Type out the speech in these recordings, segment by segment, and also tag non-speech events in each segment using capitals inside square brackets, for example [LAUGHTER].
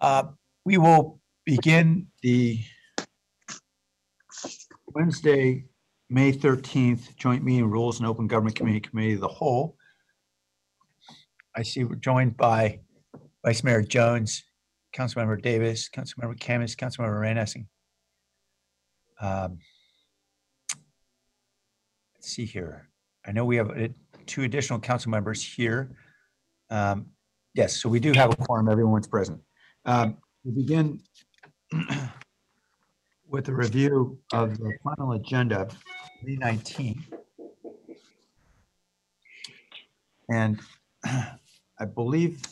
Uh, We will begin the Wednesday, May 13th joint meeting Rules and Open Government Committee Committee of the Whole. I see we're joined by Vice Mayor Jones, Councilmember Davis, Councilmember Khamis, Councilmember Essing. Um, Let's see here. I know we have uh, two additional council members here. Um, Yes, so we do have a quorum. Everyone's present. Um, We begin [CLEARS THROAT] with a review of the final agenda, May 19. And [CLEARS THROAT] I believe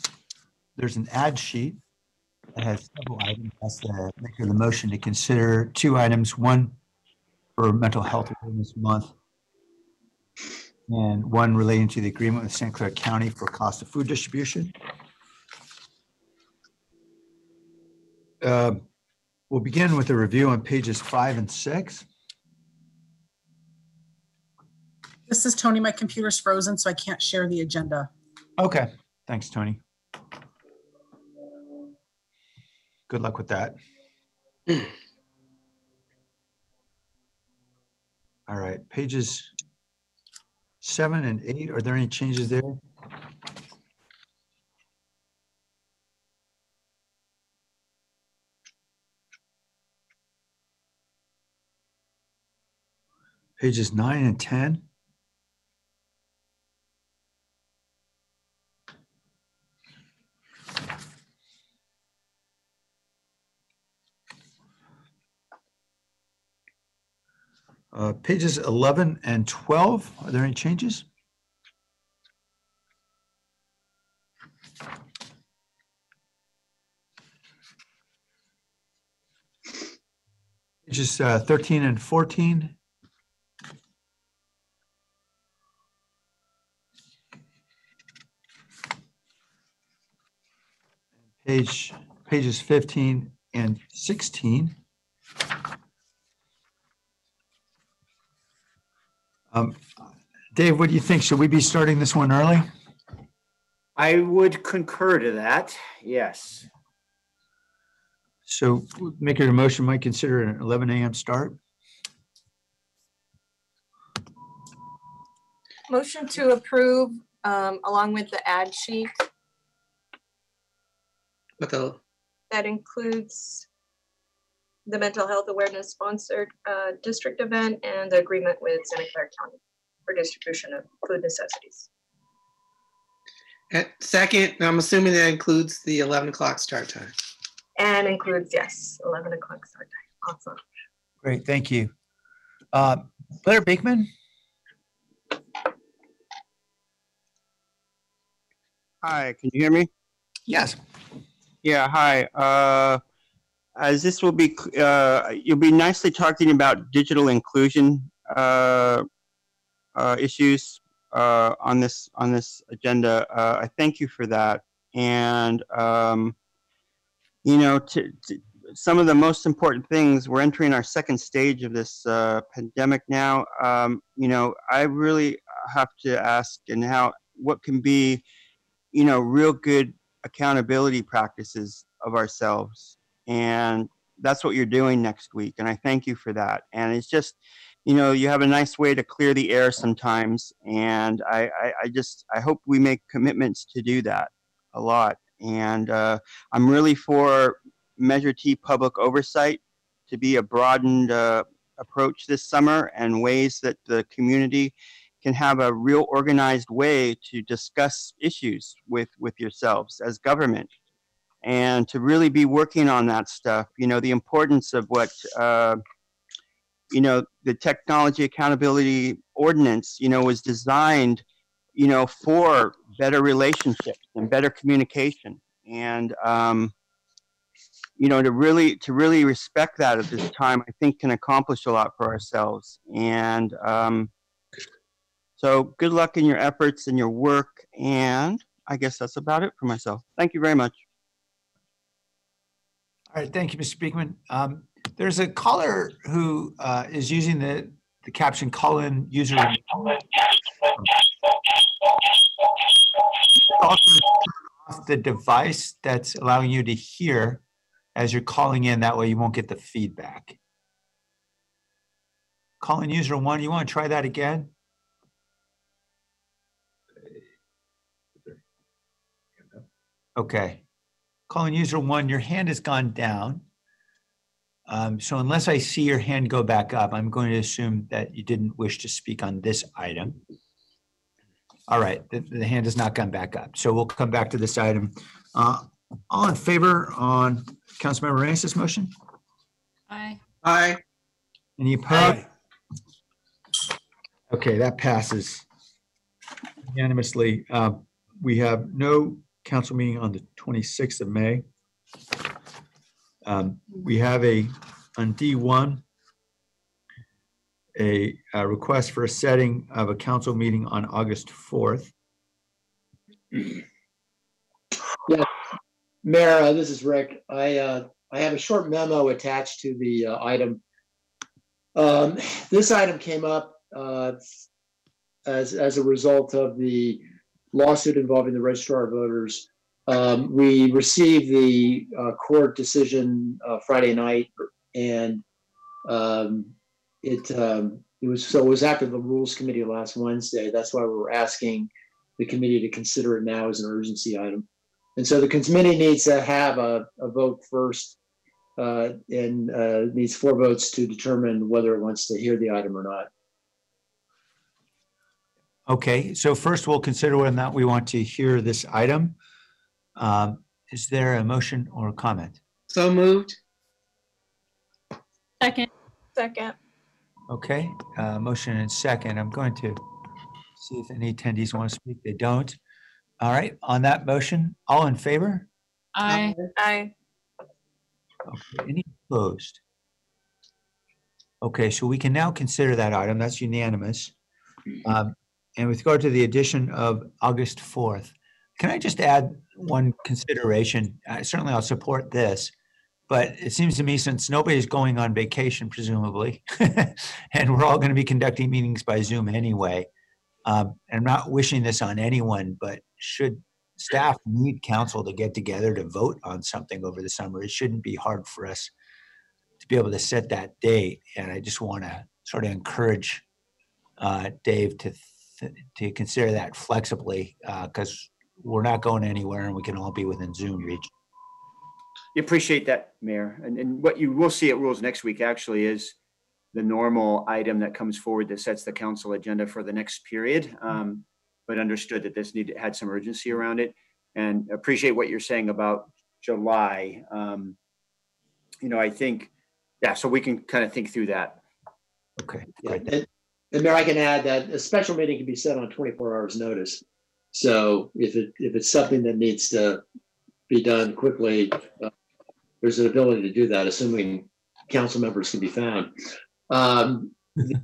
there's an ad sheet that has several items. That's the maker of the motion to consider two items, one for Mental Health Awareness Month and one relating to the agreement with Santa Clara County for cost of food distribution. Uh, We'll begin with a review on pages five and six. This is Tony. My computer's frozen, so I can't share the agenda. Okay, thanks, Tony. Good luck with that. All right, pages seven and eight, are there any changes there? Pages nine and 10? Uh, Pages 11 and 12, are there any changes? Pages uh, 13 and 14? Page, pages 15 and 16? Um, Dave, what do you think? Should we be starting this one early? I would concur to that, yes. So maker of the motion might consider an eleven AM start. Motion to approve, um, along with the ad sheet With that includes the mental health awareness sponsored, uh, district event and the agreement with Santa Clara County for distribution of food necessities. eh, second, I'm assuming that includes the 11 o'clock start time. And includes, yes, eleven o'clock start time. Awesome. Great, thank you. Uh, Blair Beekman? Hi, can you hear me? Yes. Yeah, hi. Uh, as this will be, uh, you'll be nicely talking about digital inclusion uh, uh, issues uh, on this on this agenda. Uh, I thank you for that. And um, you know, to, to, some of the most important things. We're entering our second stage of this uh, pandemic now. Um, you know, I really have to ask, and how what can be, you know, real good accountability practices of ourselves and that's what you're doing next week and i thank you for that and it's just you know you have a nice way to clear the air sometimes and i i, I just i hope we make commitments to do that a lot and uh, i'm really for measure t public oversight to be a broadened uh, approach this summer and ways that the community can have a real organized way to discuss issues with with yourselves as government. And to really be working on that stuff you know the importance of what uh, you know the technology accountability ordinance you know was designed you know for better relationships and better communication. And um, you know to really to really respect that at this time i think can accomplish a lot for ourselves. And um, so good luck in your efforts and your work and i guess that's about it for myself thank you very much All right, thank you, Mr. Beekman. Um, There's a caller who uh, is using the, the caption call-in user. Also turn off the device that's allowing you to hear as you're calling in. That way you won't get the feedback. Calling user one, you want to try that again? Okay. Calling user one, your hand has gone down. Um, so unless I see your hand go back up, I'm going to assume that you didn't wish to speak on this item. All right, the, the hand has not gone back up. So we'll come back to this item. Uh, all in favor on Councilmember Rainey's motion? Aye. Aye. Any opposed? Okay, that passes unanimously. Uh, We have no council meeting on the 26th of May. Um, We have a, on D1, a uh, request for a setting of a council meeting on August 4th. Mayor, uh, this is Rick. I, uh, I have a short memo attached to the uh, item. Um, This item came up uh, as, as a result of the lawsuit involving the registrar of voters. Um, We received the uh, court decision uh, Friday night and um, it, um, it was, so it was after the Rules Committee last Wednesday. That's why we were asking the committee to consider it now as an urgency item. And so the committee needs to have a, a vote first uh, and uh, needs four votes to determine whether it wants to hear the item or not. Okay, so first we'll consider whether or not we want to hear this item. Um, Is there a motion or a comment? So moved. Second. Second. Okay, uh, motion and second. I'm going to see if any attendees want to speak. They don't. All right, on that motion, all in favor? Aye. Aye. Okay, Any opposed? Okay, so we can now consider that item. That's unanimous. Um, And with regard to the addition of August 4th, can I just add one consideration? Uh, Certainly I'll support this, but it seems to me since nobody's going on vacation presumably, [LAUGHS] and we're all going to be conducting meetings by Zoom anyway, um, I'm not wishing this on anyone, but should staff need council to get together to vote on something over the summer, it shouldn't be hard for us to be able to set that date. And I just want to sort of encourage uh, Dave to, to consider that flexibly because we're not going anywhere and we can all be within Zoom reach. You appreciate that, Mayor. And, and what you will see at Rules next week actually is the normal item that comes forward that sets the council agenda for the next period. Um, But understood that this needed, had some urgency around it and appreciate what you're saying about July. Um, You know, I think, yeah, so we can kind of think through that. Okay, Yeah, great. And Mayor, I can add that a special meeting can be set on 24 hours notice. So if it, if it's something that needs to be done quickly, uh, there's an ability to do that, assuming council members can be found. Um,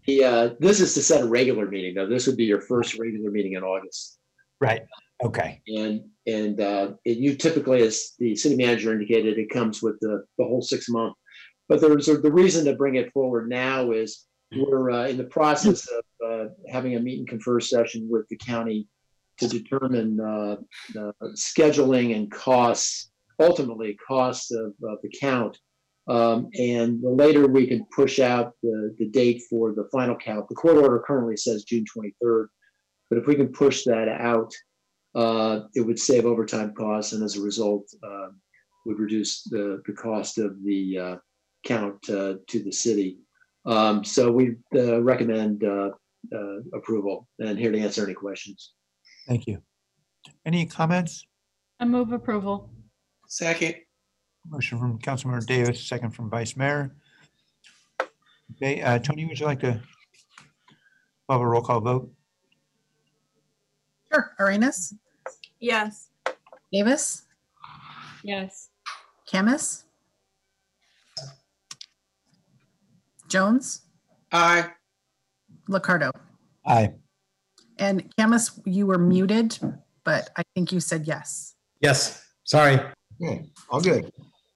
The, uh, this is to set a regular meeting, though. This would be your first regular meeting in August. Right. Okay. And, and uh, and you typically, as the city manager indicated, it comes with the, the whole six month. But there's, a- the reason to bring it forward now is we're uh, in the process of uh, having a meet and confer session with the county to determine uh, scheduling and costs, ultimately cost of of the count. Um, And the later we can push out the, the date for the final count, the court order currently says June 23rd. But if we can push that out, uh, it would save overtime costs and as a result, uh, would reduce the, the cost of the uh, count to the city. Um, So we uh, recommend uh, uh, approval and here to answer any questions. Thank you. Any comments? I move approval. Second. Motion from Councilmember Davis, second from Vice Mayor. Okay, uh, Tony, would you like to have a roll call vote? Sure. Arenas, Yes. Davis, Yes. Khamis, Jones, Aye. Liccardo. Aye. And Khamis, you were muted, but I think you said yes. Yes, sorry. Okay, all good.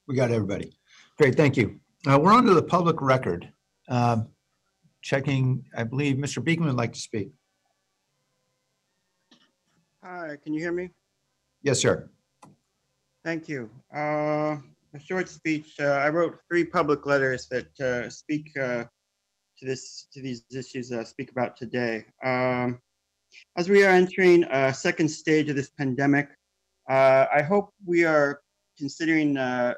We got everybody. Great, thank you. Uh, we're on to the public record. Um, Checking, I believe Mr. Beekman would like to speak. Hi, can you hear me? Yes, sir. Thank you. Uh, A short speech. uh, I wrote three public letters that uh, speak uh, to this, to these issues that I speak about today. Um, As we are entering a second stage of this pandemic, uh, I hope we are considering, uh,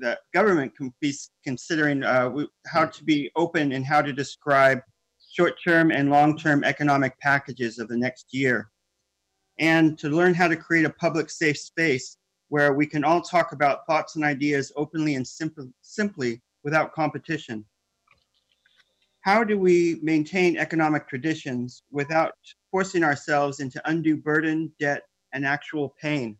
that government can be considering uh, how to be open and how to describe short-term and long-term economic packages of the next year. And to learn how to create a public safe space where we can all talk about thoughts and ideas openly and simply, simply without competition. How do we maintain economic traditions without forcing ourselves into undue burden, debt, and actual pain?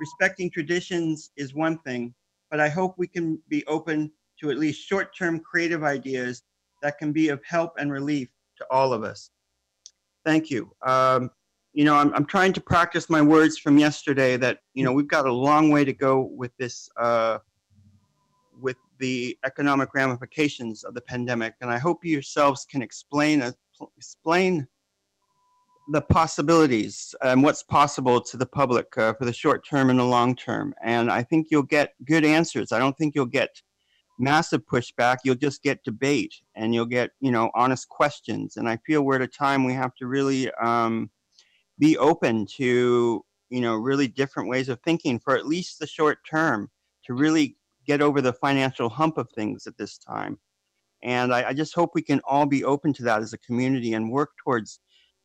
Respecting traditions is one thing, but I hope we can be open to at least short-term creative ideas that can be of help and relief to all of us. Thank you. Um, you know, I'm, I'm trying to practice my words from yesterday that, you know, we've got a long way to go with this, uh, with the economic ramifications of the pandemic. And I hope you yourselves can explain, uh, explain the possibilities and what's possible to the public uh, for the short term and the long term. And I think you'll get good answers. I don't think you'll get massive pushback. You'll just get debate and you'll get, you know, honest questions. And I feel we're at a time we have to really, um, be open to you know really different ways of thinking for at least the short term to really get over the financial hump of things at this time. And I, I just hope we can all be open to that as a community and work towards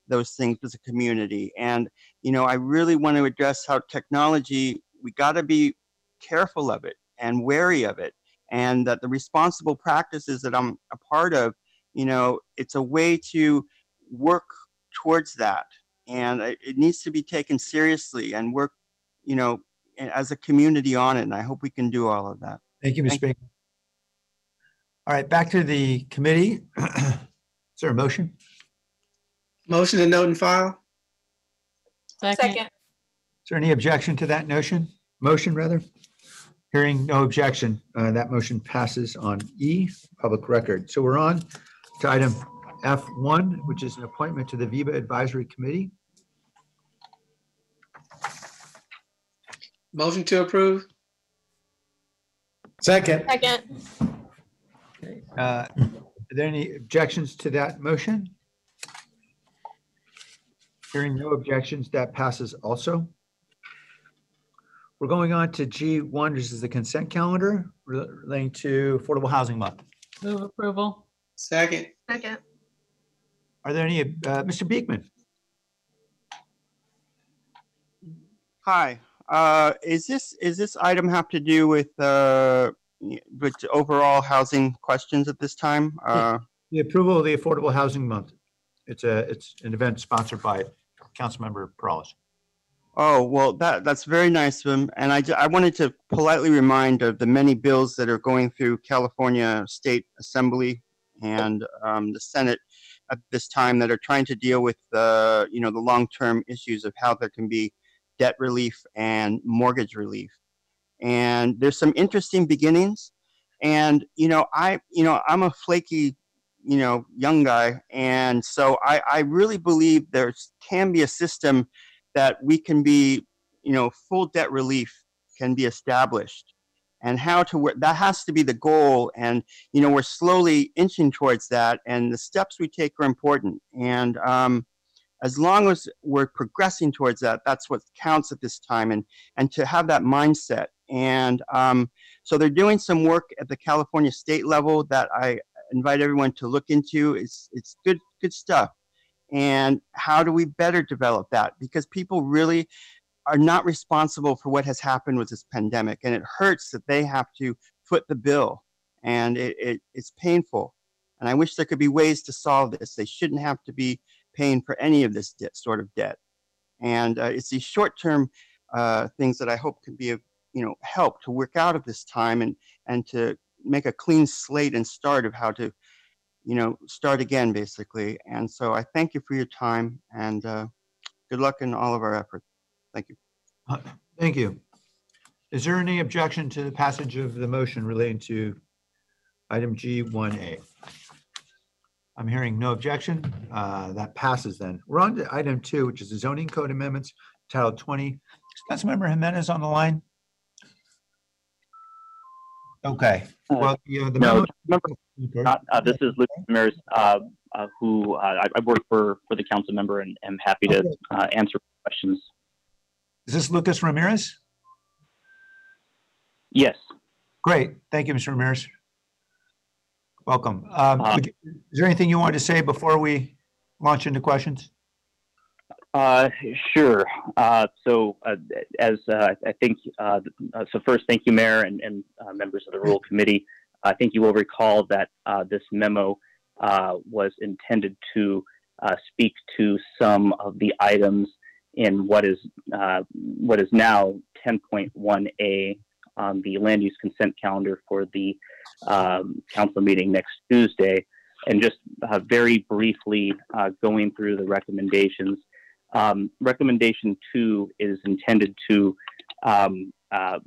those things as a community. And you know i really want to address how technology we got to be careful of it and wary of it and that the responsible practices that i'm a part of you know it's a way to work towards that and it it needs to be taken seriously and work, you know, as a community on it. And I hope we can do all of that. Thank you, Mr. Thank- Baker. All right, back to the committee. [CLEARS THROAT] Is there a motion? Motion to note and file? Second. Second. Is there any objection to that notion? Motion, rather? Hearing no objection, uh, that motion passes on E, public record. So we're on to item F1, which is an appointment to the VIBA Advisory Committee. Motion to approve? Second, Second. Uh, Are there any objections to that motion? Hearing no objections, that passes also. We're going on to G1, this is the consent calendar relating to Affordable Housing Month. Move approval. Second? Second. Are there any, uh, Mr. Beekman? Hi, uh, is this, is this item have to do with, uh, with overall housing questions at this time? Uh, The approval of the Affordable Housing Month. It's a, it's an event sponsored by Councilmember Peralez. Oh, well, that, that's very nice of him. And I, I wanted to politely remind of the many bills that are going through California State Assembly and um, the Senate at this time that are trying to deal with the, you know, the long-term issues of how there can be debt relief and mortgage relief. And there's some interesting beginnings. And, you know, I, you know, I'm a flaky, you know, young guy. And so I, I really believe there can be a system that we can be, you know, full debt relief can be established and how to work that has to be the goal and you know we're slowly inching towards that and the steps we take are important and um, as long as we're progressing towards that that's what counts at this time and and to have that mindset. And um, so they're doing some work at the california state level that i invite everyone to look into. It's it's good good stuff. And how do we better develop that? Because people really are not responsible for what has happened with this pandemic and it hurts that they have to foot the bill and it, it, it's painful. And i wish there could be ways to solve this. They shouldn't have to be paying for any of this debt, sort of debt and uh, it's these short-term uh, things that i hope can be of you know help to work out of this time and and to make a clean slate and start of how to you know start again basically and so i thank you for your time and uh, good luck in all of our efforts thank you Thank you. Is there any objection to the passage of the motion relating to item G1A? I'm hearing no objection. Uh, That passes then. We're on to item two, which is the zoning code amendments, Title 20. Is Councilmember Jimenez on the line? Okay, Uh, well, yeah, the No, memo. member, not, uh, this is Lucas Ramirez, uh, uh, who, uh, I, I work for, for the council member and am happy to, Okay. uh, answer questions. Is this Lucas Ramirez? Yes, Great, thank you, Mr. Ramirez. Welcome. Um, Uh, would you- Is there anything you wanted to say before we launch into questions? uh, sure. Uh, so, uh, as, uh, I think, uh, uh, so first, thank you, Mayor and, and, uh, members of the Rural Committee. I think you will recall that, uh, this memo, uh, was intended to, uh, speak to some of the items in what is, uh, what is now ten point one A on the land use consent calendar for the, um, council meeting next Tuesday. And just, uh, very briefly, uh, going through the recommendations. Um, recommendation two is intended to um, uh,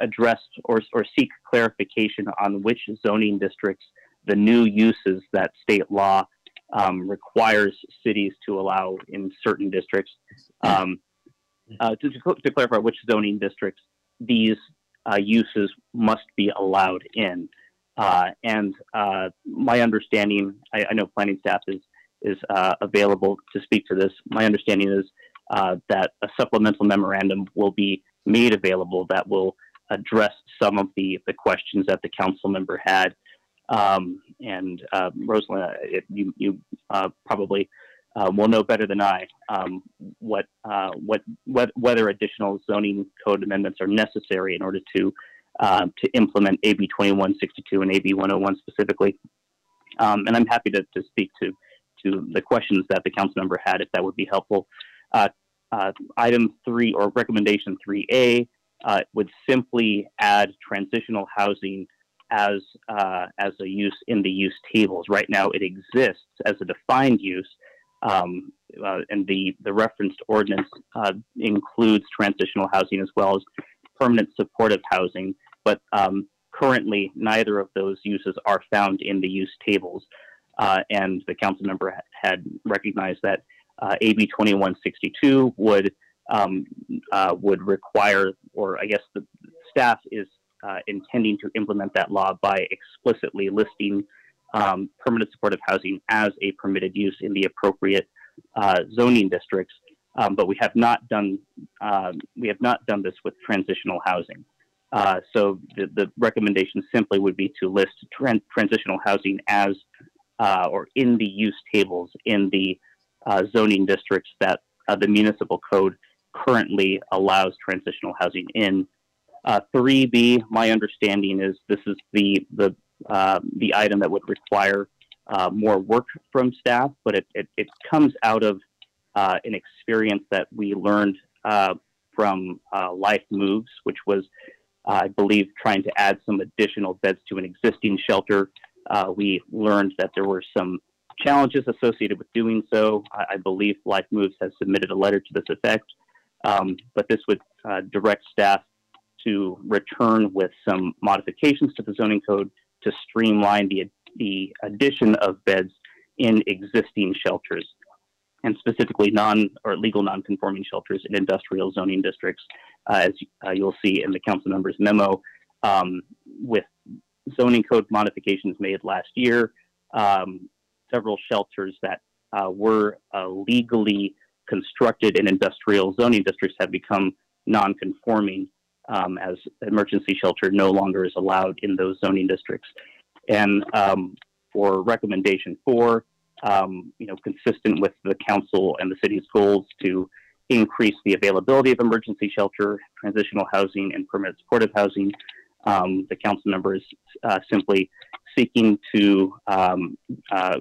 address or, or seek clarification on which zoning districts the new uses that state law um, requires cities to allow in certain districts. Um, uh, to, to to clarify which zoning districts these uh, uses must be allowed in. Uh, and uh, my understanding, I, I know planning staff is is uh, available to speak to this. My understanding is uh, that a supplemental memorandum will be made available that will address some of the, the questions that the council member had. Um, and uh, Rosalind, you, you uh, probably uh, will know better than I um, what, uh, what, what, whether additional zoning code amendments are necessary in order to, uh, to implement AB 2162 and AB 101 specifically. Um, and I'm happy to, to speak to to the questions that the council member had, if that would be helpful. Uh, uh, item three or recommendation 3A uh, would simply add transitional housing as, uh, as a use in the use tables. Right now, it exists as a defined use, um, uh, and the, the referenced ordinance uh, includes transitional housing as well as permanent supportive housing. But um, currently, neither of those uses are found in the use tables. Uh, and the council member ha- had recognized that uh, AB 2162 would um, uh, would require, or I guess the staff is uh, intending to implement that law by explicitly listing um, permanent supportive housing as a permitted use in the appropriate uh, zoning districts. Um, but we have not done um, we have not done this with transitional housing. Uh, so the, the recommendation simply would be to list tran- transitional housing as uh, or in the use tables in the uh, zoning districts that uh, the municipal code currently allows transitional housing in. Uh, 3B, my understanding is this is the the uh, the item that would require uh, more work from staff, but it, it, it comes out of uh, an experience that we learned uh, from uh, LifeMoves, which was, I believe, trying to add some additional beds to an existing shelter we learned that there were some challenges associated with doing so. I, I believe LifeMoves has submitted a letter to this effect, um, but this would direct staff to return with some modifications to the zoning code to streamline the, the addition of beds in existing shelters and specifically non or legal non-conforming shelters in industrial zoning districts, uh, as uh, you'll see in the council member's memo, um, with zoning code modifications made last year. Um, several shelters that uh, were uh, legally constructed in industrial zoning districts have become non-conforming um, as emergency shelter no longer is allowed in those zoning districts. And um, for recommendation four, um, you know, consistent with the council and the city's goals to increase the availability of emergency shelter, transitional housing, and permanent supportive housing, um, the council member is uh, simply seeking to um, uh,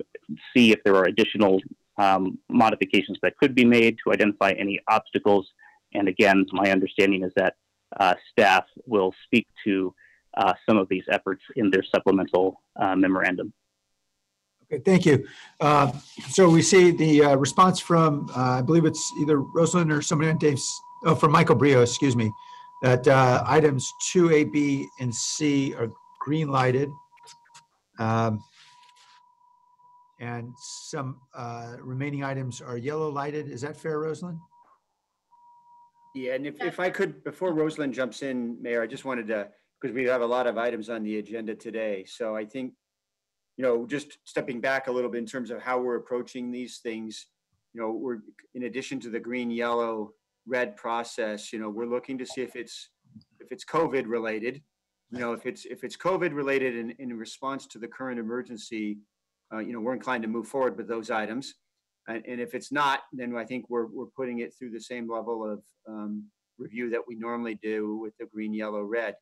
see if there are additional um, modifications that could be made to identify any obstacles. And again, my understanding is that uh, staff will speak to uh, some of these efforts in their supplemental uh, memorandum. Okay, thank you. Uh, So we see the uh, response from, uh, I believe it's either Rosalind or somebody on Dave's, oh, from Michael Brilliot, excuse me, that items 2A, B, and C are green lighted. Um, And some remaining items are yellow lighted. Is that fair, Rosalind? Yeah, and if, if I could, before Rosalind jumps in, Mayor, I just wanted to because we have a lot of items on the agenda today. So I think, you know, just stepping back a little bit in terms of how we're approaching these things, you know, we're, in addition to the green, yellow, red process, you know, we're looking to see if it's, if it's COVID related. You know, if it's, if it's COVID related in, in response to the current emergency, uh, you know, we're inclined to move forward with those items. And, and if it's not, then I think we're, we're putting it through the same level of um, review that we normally do with the green, yellow, red.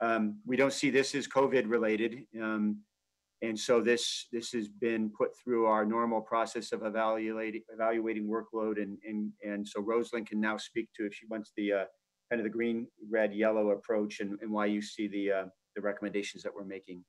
Um, we don't see this as COVID related. Um, and so this, this has been put through our normal process of evaluating, evaluating workload. And, and, and so Rosalind can now speak to if she wants the, uh, kind of the green, red, yellow approach and, and why you see the, uh, the recommendations that we're making.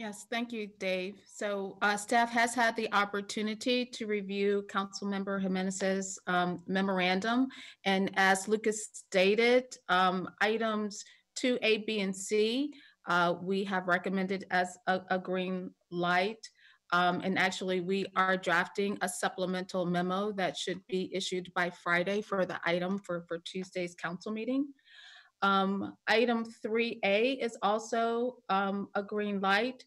Yes, thank you, Dave. So uh, staff has had the opportunity to review Councilmember Jimenez's um, memorandum. And as Lucas stated, um, items 2A, B, and C, uh, we have recommended as a, a green light. Um, And actually, we are drafting a supplemental memo that should be issued by Friday for the item for, for Tuesday's council meeting. Um, item three A is also, um, a green light.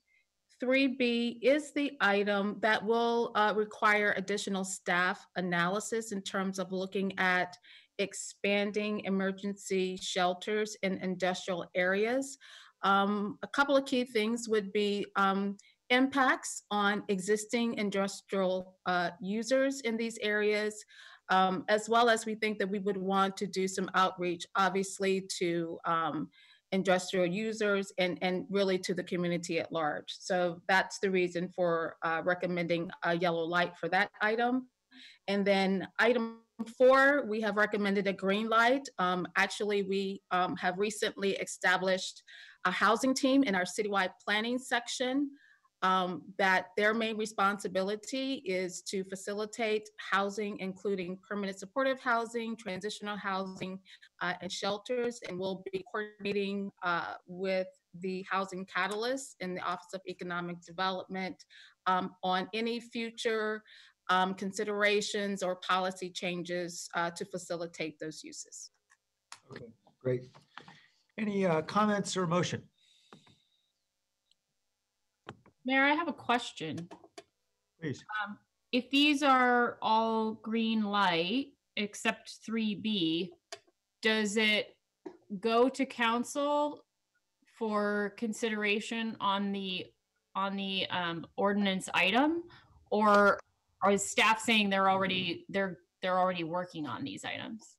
Three B is the item that will, uh, require additional staff analysis in terms of looking at expanding emergency shelters in industrial areas. Um, a couple of key things would be, um, impacts on existing industrial, uh, users in these areas, um, as well as we think that we would want to do some outreach, obviously, to um, industrial users and, and really to the community at large. So that's the reason for uh, recommending a yellow light for that item. And then item four, we have recommended a green light. Um, actually, we um, have recently established a housing team in our citywide planning section um, that their main responsibility is to facilitate housing, including permanent supportive housing, transitional housing, uh, and shelters. And we'll be coordinating uh, with the Housing Catalyst in the Office of Economic Development um, on any future um, considerations or policy changes uh, to facilitate those uses. Okay, great. Any uh, comments or motion? Mayor, I have a question. Please. Um, if these are all green light except 3B, does it go to council for consideration on the on the um, ordinance item, or, are staff saying they're already they're they're already working on these items?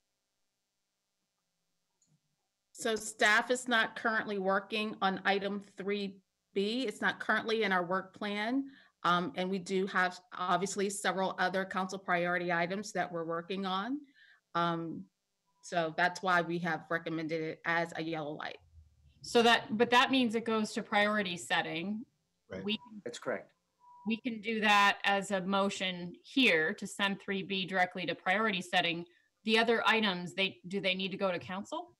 So staff is not currently working on item 3 be. It's not currently in our work plan. Um, and we do have obviously several other council priority items that we're working on. Um, so that's why we have recommended it as a yellow light. So that, but that means it goes to priority setting. Right. We That's correct. we can do that as a motion here to send 3B directly to priority setting. The other items, they, do they need to go to council?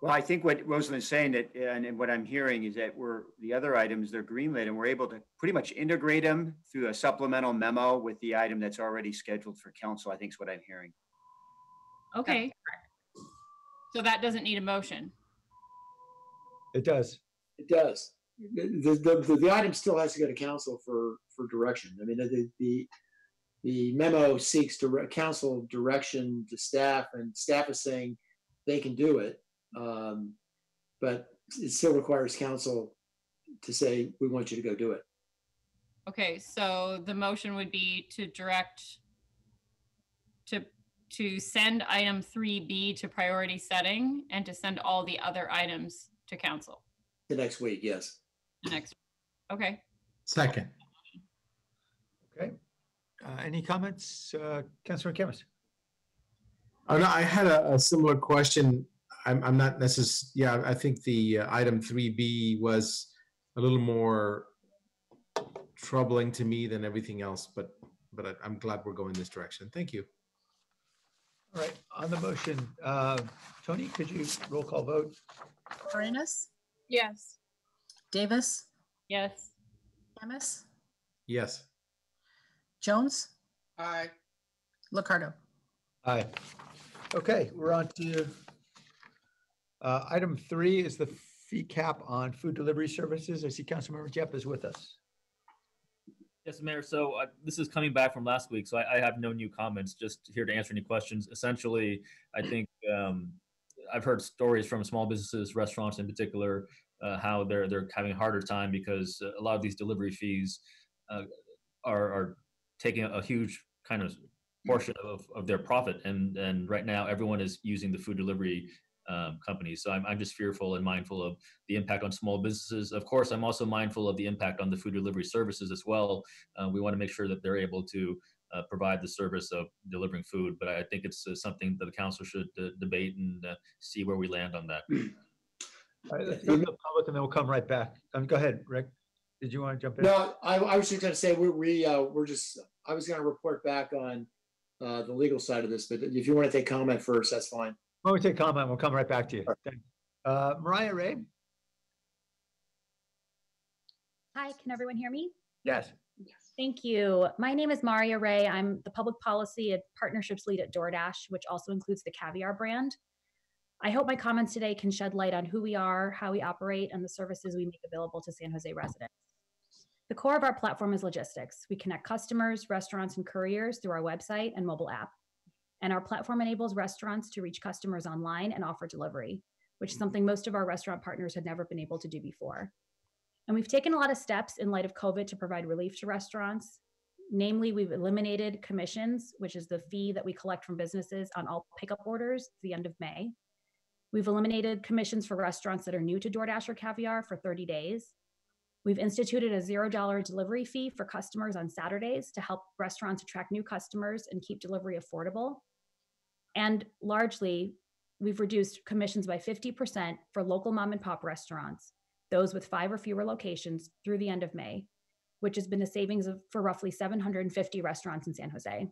Well, I think what Rosalind's saying that, and, and what I'm hearing is that we're, the other items, they're greenlit and we're able to pretty much integrate them through a supplemental memo with the item that's already scheduled for council, I think is what I'm hearing. Okay. So that doesn't need a motion. It does. It does. The, the, the, the item still has to go to council for, for direction. I mean, the, the, the memo seeks direct council direction to staff and staff is saying they can do it. Um, but it still requires council to say, we want you to go do it. Okay, so the motion would be to direct to, to send item three B to priority setting and to send all the other items to council The next week, yes. the next. Okay, Second. Okay. Uh, Any comments, uh, Councilor Khamis? Oh, no, I had a, a similar question. I'm, I'm not necessarily, yeah, I think the uh, item three B was a little more troubling to me than everything else, but, but I- I'm glad we're going this direction. Thank you. All right, on the motion, uh, Tony, could you roll call vote? Arenas, yes. Davis, Yes. Khamis, Yes. Jones, Aye. Liccardo. Aye. Okay, we're on to Uh, Item three is the fee cap on food delivery services. I see Councilmember Jeff is with us. Yes, Mayor. So uh, this is coming back from last week, so I, I have no new comments. Just here to answer any questions. Essentially, I think um, I've heard stories from small businesses, restaurants in particular, uh, how they're they're having a harder time because a lot of these delivery fees uh, are are taking a huge kind of portion of, of their profit, and and right now everyone is using the food delivery um, companies. So I'm, I'm just fearful and mindful of the impact on small businesses. Of course, I'm also mindful of the impact on the food delivery services as well. Uh, we want to make sure that they're able to uh, provide the service of delivering food. But I think it's uh, something that the council should uh, debate and uh, see where we land on that. [CLEARS THROAT] All right, let's go to the public and then we'll come right back. Um, Go ahead, Rick. Did you want to jump in? No, I, I was just gonna say, we, we, uh, we're just, I was gonna report back on, uh, the legal side of this, but if you want to take comment first, that's fine. When we take comment, we'll come right back to you. Thanks. Uh, Mariah Ray? Hi, can everyone hear me? Yes. Thank you. My name is Maria Ray. I'm the public policy and partnerships lead at DoorDash, which also includes the Caviar brand. I hope my comments today can shed light on who we are, how we operate, and the services we make available to San Jose residents. The core of our platform is logistics. We connect customers, restaurants, and couriers through our website and mobile app. And our platform enables restaurants to reach customers online and offer delivery, which is mm-hmm. something most of our restaurant partners had never been able to do before. And we've taken a lot of steps in light of COVID to provide relief to restaurants. Namely, we've eliminated commissions, which is the fee that we collect from businesses on all pickup orders at the end of May. We've eliminated commissions for restaurants that are new to DoorDash or Caviar for 30 days. We've instituted a $0 delivery fee for customers on Saturdays to help restaurants attract new customers and keep delivery affordable. And largely, we've reduced commissions by 50% for local mom and pop restaurants, those with five or fewer locations through the end of May, which has been a savings of, for roughly 750 restaurants in San Jose.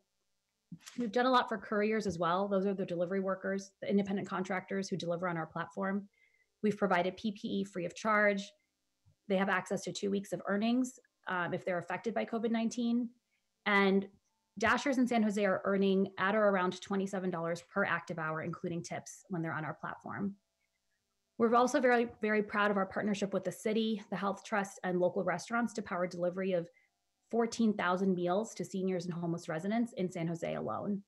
We've done a lot for couriers as well. Those are the delivery workers, the independent contractors who deliver on our platform. We've provided PPE free of charge. They have access to two weeks of earnings um, if they're affected by COVID 19. And Dashers in San Jose are earning at or around $27 per active hour, including tips when they're on our platform. We're also very, very proud of our partnership with the city, the Health Trust, and local restaurants to power delivery of 14,000 meals to seniors and homeless residents in San Jose alone.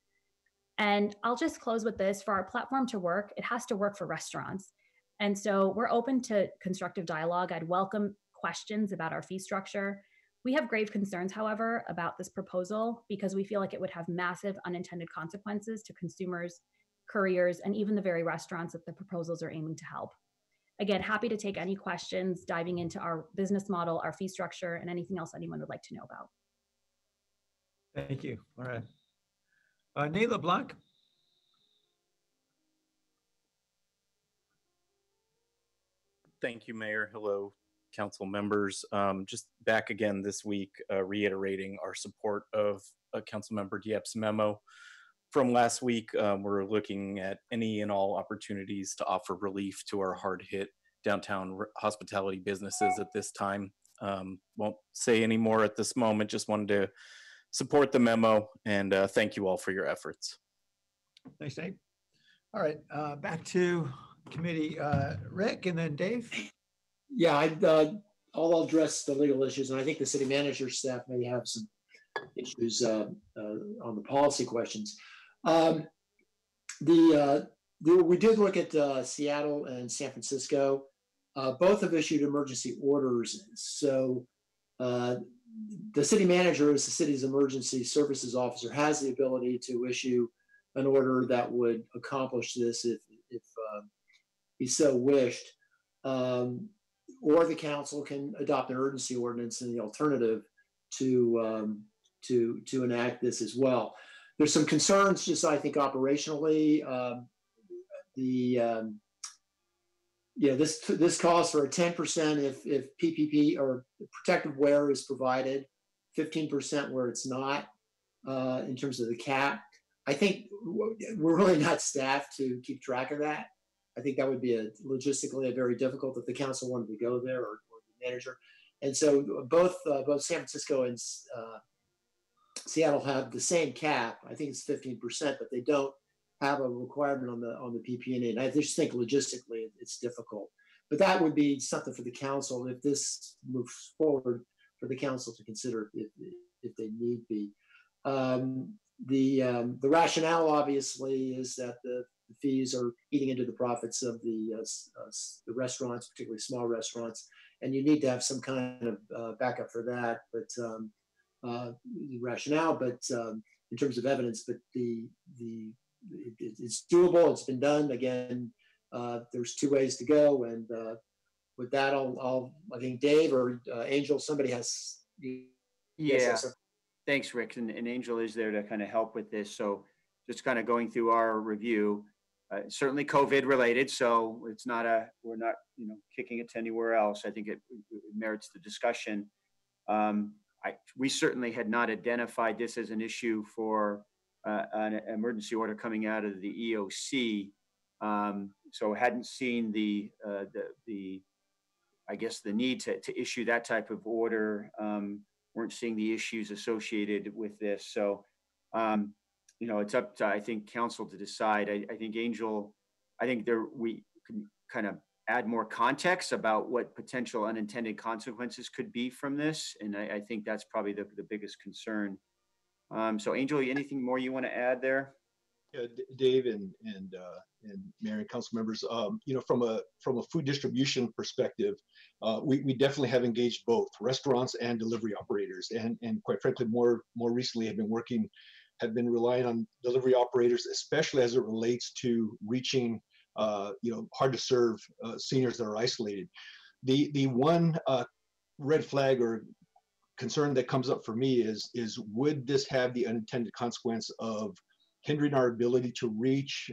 And I'll just close with this for our platform to work, it has to work for restaurants. And so we're open to constructive dialogue. I'd welcome questions about our fee structure. We have grave concerns, however, about this proposal because we feel like it would have massive unintended consequences to consumers, couriers, and even the very restaurants that the proposals are aiming to help. Again, happy to take any questions diving into our business model, our fee structure, and anything else anyone would like to know about. Thank you. All right. Uh, Nate LeBlanc? Thank you, Mayor. Hello, council members. Um, just back again this week, uh, reiterating our support of uh, Councilmember Diep's memo from last week. Um, we're looking at any and all opportunities to offer relief to our hard-hit downtown r- hospitality businesses at this time. Um, won't say any more at this moment. Just wanted to support the memo and uh, thank you all for your efforts. Thanks, Nate. All right, uh, back to committee, uh, Rick and then Dave. Yeah, I, uh, I'll address the legal issues, and I think the city manager staff may have some issues, uh, uh, on the policy questions. Um, the, uh, the, we did look at, uh, Seattle and San Francisco. Uh, both have issued emergency orders, so, the city manager, as the city's emergency services officer, has the ability to issue an order that would accomplish this if, if, he so wished. Um, or the council can adopt an urgency ordinance in the alternative to um, to to enact this as well. There's some concerns, just I think operationally. Um, the um, yeah, this this calls for a 10% if if PPP or protective wear is provided, 15% where it's not uh, in terms of the cap. I think we're really not staffed to keep track of that. I think that would be a logistically a very difficult if the council wanted to go there or, or the manager. And so both uh, both San Francisco and uh, Seattle have the same cap. I think it's 15%, but they don't have a requirement on the, on the PP&E. And I just think logistically, it's difficult. But that would be something for the council if this moves forward for the council to consider if, if they need be. Um, the, um, the rationale obviously is that the the fees are eating into the profits of the, uh, uh, the restaurants, particularly small restaurants. And you need to have some kind of uh, backup for that, but um, uh, rationale, but um, in terms of evidence, but the, the, it- it- it's doable, it's been done. Again, uh, there's two ways to go. And uh, with that, I'll, I'll, I think Dave or uh, Angel, somebody has. you guys have Yeah, some- thanks, Rick. And, and Angel is there to kind of help with this. So just kind of going through our review, uh, certainly COVID related. So it's not a, we're not, you know, kicking it to anywhere else. I think it it merits the discussion. Um, I, we certainly had not identified this as an issue for uh, an emergency order coming out of the EOC. Um, so hadn't seen the, uh, the, the, I guess, the need to, to issue that type of order. Um, weren't seeing the issues associated with this. So, um, you know, it's up to, I think, council to decide. I, I think Angel, I think there, we can kind of add more context about what potential unintended consequences could be from this. And I, I think that's probably the, the biggest concern. Um, so Angel, anything more you want to add there? Yeah, Dave and, and, uh, and Mayor and council members, um, you know, from a, from a food distribution perspective, uh, we, we definitely have engaged both restaurants and delivery operators. And, and quite frankly, more, more recently have been working, have been relying on delivery operators, especially as it relates to reaching, uh, you know, hard to serve, uh, seniors that are isolated. The, the one, uh, red flag or concern that comes up for me is, is would this have the unintended consequence of hindering our ability to reach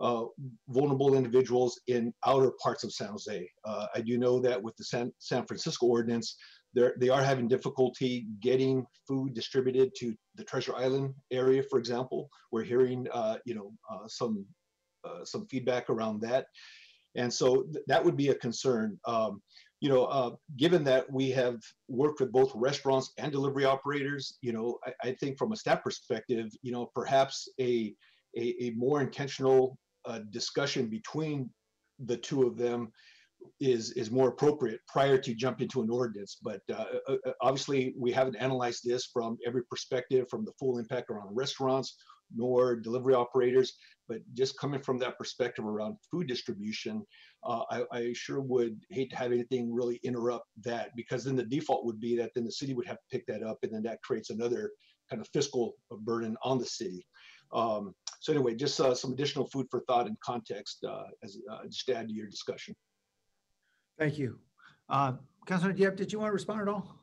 uh, vulnerable individuals in outer parts of San Jose. Uh, I do know that with the San, San Francisco ordinance, they are having difficulty getting food distributed to the Treasure Island area, for example. We're hearing, uh, you know, uh, some uh, some feedback around that, and so th- that would be a concern. Um, you know, uh, given that we have worked with both restaurants and delivery operators, you know, I, I think from a staff perspective, you know, perhaps a a, a more intentional uh, discussion between the two of them is is more appropriate prior to jump into an ordinance. But uh, uh, uh, obviously, we haven't analyzed this from every perspective, from the full impact around restaurants nor delivery operators. But just coming from that perspective around food distribution, uh, I, I sure would hate to have anything really interrupt that because then the default would be that then the city would have to pick that up, and then that creates another kind of fiscal burden on the city. Um, so anyway, just uh, some additional food for thought and context uh, as just to add to your discussion. Thank you. Uh, Councilor Diep, did you want to respond at all?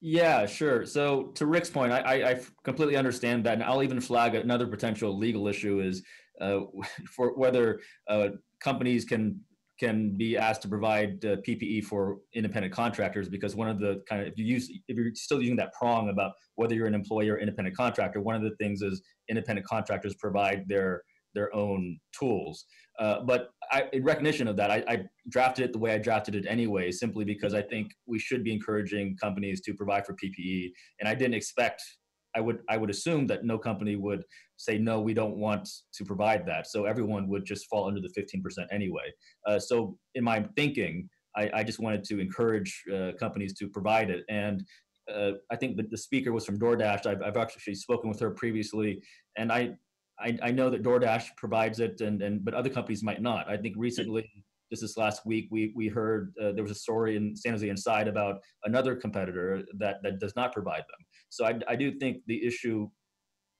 Yeah, sure. So to Rick's point, I, I, I completely understand that, and I'll even flag another potential legal issue is uh, [LAUGHS] for whether uh, companies can can be asked to provide uh, PPE for independent contractors because one of the kind of if you use if you're still using that prong about whether you're an employee or independent contractor, one of the things is independent contractors provide their their own tools. Uh, but I, in recognition of that, I, I drafted it the way I drafted it anyway, simply because I think we should be encouraging companies to provide for PPE. And I didn't expect, I would, I would assume that no company would say, no, we don't want to provide that. So everyone would just fall under the 15% anyway. Uh, so in my thinking, I, I just wanted to encourage uh, companies to provide it. And uh, I think that the speaker was from DoorDash. I've, I've actually spoken with her previously, and I, I, I know that DoorDash provides it, and, and but other companies might not. I think recently, just this last week, we we heard uh, there was a story in San Jose Inside about another competitor that that does not provide them. So I, I do think the issue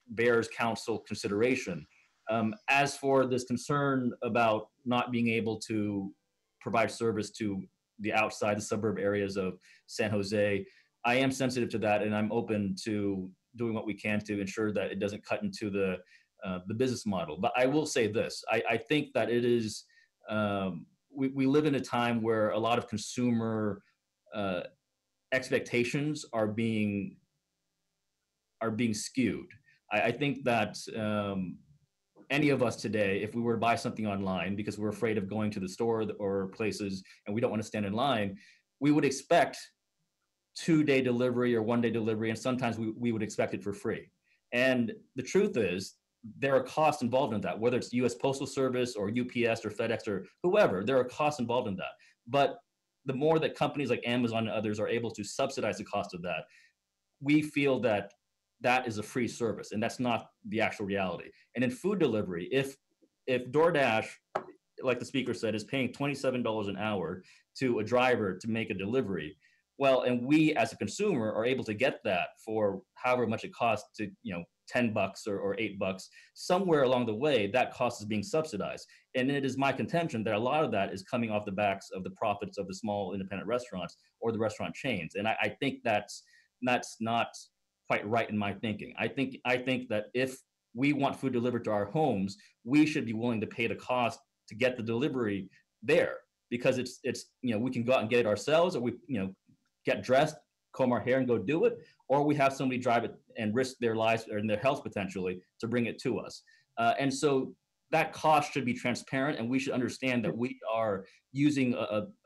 bears council consideration. Um, as for this concern about not being able to provide service to the outside, the suburb areas of San Jose, I am sensitive to that, and I'm open to doing what we can to ensure that it doesn't cut into the uh, the business model. But I will say this: I, I think that it is. Um, we, we live in a time where a lot of consumer uh, expectations are being are being skewed. I, I think that um, any of us today, if we were to buy something online because we're afraid of going to the store or places and we don't want to stand in line, we would expect two day delivery or one day delivery, and sometimes we, we would expect it for free. And the truth is, there are costs involved in that, whether it's U.S. Postal Service or UPS or FedEx or whoever. There are costs involved in that. But the more that companies like Amazon and others are able to subsidize the cost of that, we feel that that is a free service, and that's not the actual reality. And in food delivery, if if DoorDash, like the speaker said, is paying twenty-seven dollars an hour to a driver to make a delivery, well, and we as a consumer are able to get that for however much it costs to, you know, 10 bucks or, or eight bucks, somewhere along the way, that cost is being subsidized. And it is my contention that a lot of that is coming off the backs of the profits of the small independent restaurants or the restaurant chains. And I, I think that's that's not quite right in my thinking. I think I think that if we want food delivered to our homes, we should be willing to pay the cost to get the delivery there because it's it's you know we can go out and get it ourselves or we you know get dressed comb our hair and go do it or we have somebody drive it and risk their lives or their health potentially to bring it to us uh, and so that cost should be transparent and we should understand that we are using a,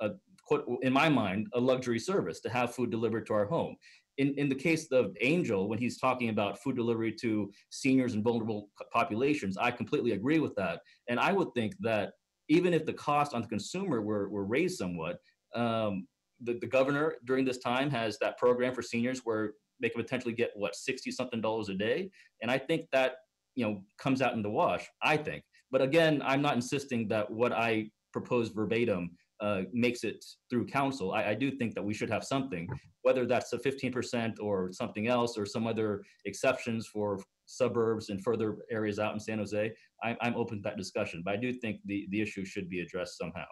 a, a quote in my mind a luxury service to have food delivered to our home in, in the case of Angel, when he's talking about food delivery to seniors and vulnerable populations, I completely agree with that. And I would think that even if the cost on the consumer were, were raised somewhat, um, the, the governor during this time has that program for seniors where they can potentially get what 60 something dollars a day. And I think that, you know, comes out in the wash, I think. But again, I'm not insisting that what I propose verbatim uh, makes it through council, I, I, do think that we should have something, whether that's a 15% or something else or some other exceptions for suburbs and further areas out in San Jose. I, I'm open to that discussion, but I do think the, the issue should be addressed somehow.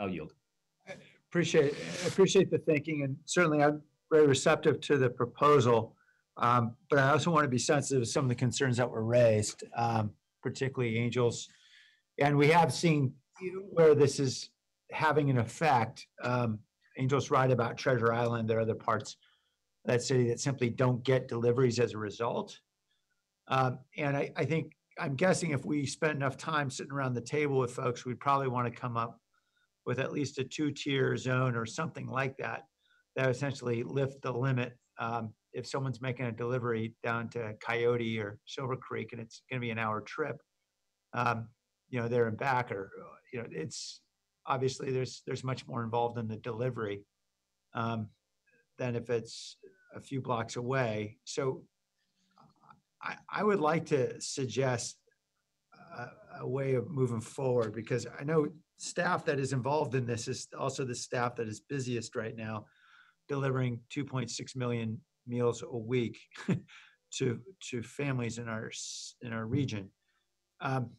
I'll yield. Appreciate appreciate the thinking, and certainly I'm very receptive to the proposal. Um, but I also want to be sensitive to some of the concerns that were raised, um, particularly angels. And we have seen where this is having an effect. Um, Angels write about Treasure Island. There are other parts of that city that simply don't get deliveries as a result. Um, and I, I think, I'm guessing if we spent enough time sitting around the table with folks, we'd probably want to come up with at least a two-tier zone or something like that, that essentially lift the limit. Um, if someone's making a delivery down to Coyote or Silver Creek and it's going to be an hour trip, um, you know, there and back, or you know, it's obviously there's there's much more involved in the delivery um, than if it's a few blocks away. So I, I would like to suggest a, a, way of moving forward because I know staff that is involved in this is also the staff that is busiest right now, delivering 2.6 million meals a week [LAUGHS] to to families in our in our region. Um,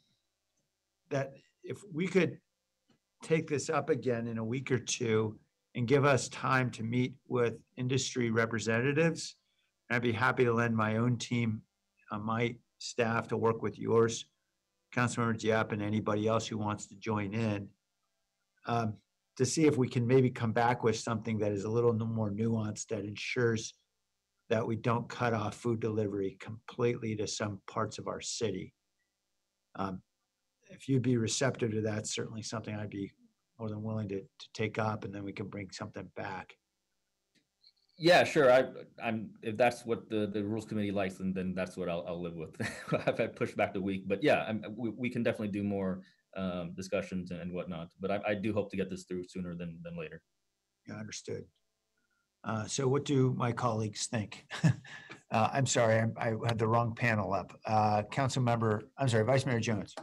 that if we could take this up again in a week or two and give us time to meet with industry representatives. I'd be happy to lend my own team, uh, my staff to work with yours, Councilmember Diep and anybody else who wants to join in um, to see if we can maybe come back with something that is a little more nuanced that ensures that we don't cut off food delivery completely to some parts of our city. Um, if you'd be receptive to that, certainly something I'd be more than willing to, to take up, and then we can bring something back. Yeah, sure. I, I'm if that's what the, the rules committee likes, then then that's what I'll, I'll live with. [LAUGHS] I've had pushed back the week, but yeah, I'm, we, we can definitely do more um, discussions and whatnot. But I, I do hope to get this through sooner than than later. Yeah, understood. Uh, so what do my colleagues think? [LAUGHS] uh, I'm sorry, I, I, had the wrong panel up. Uh, Council member, I'm sorry, Vice Mayor Jones.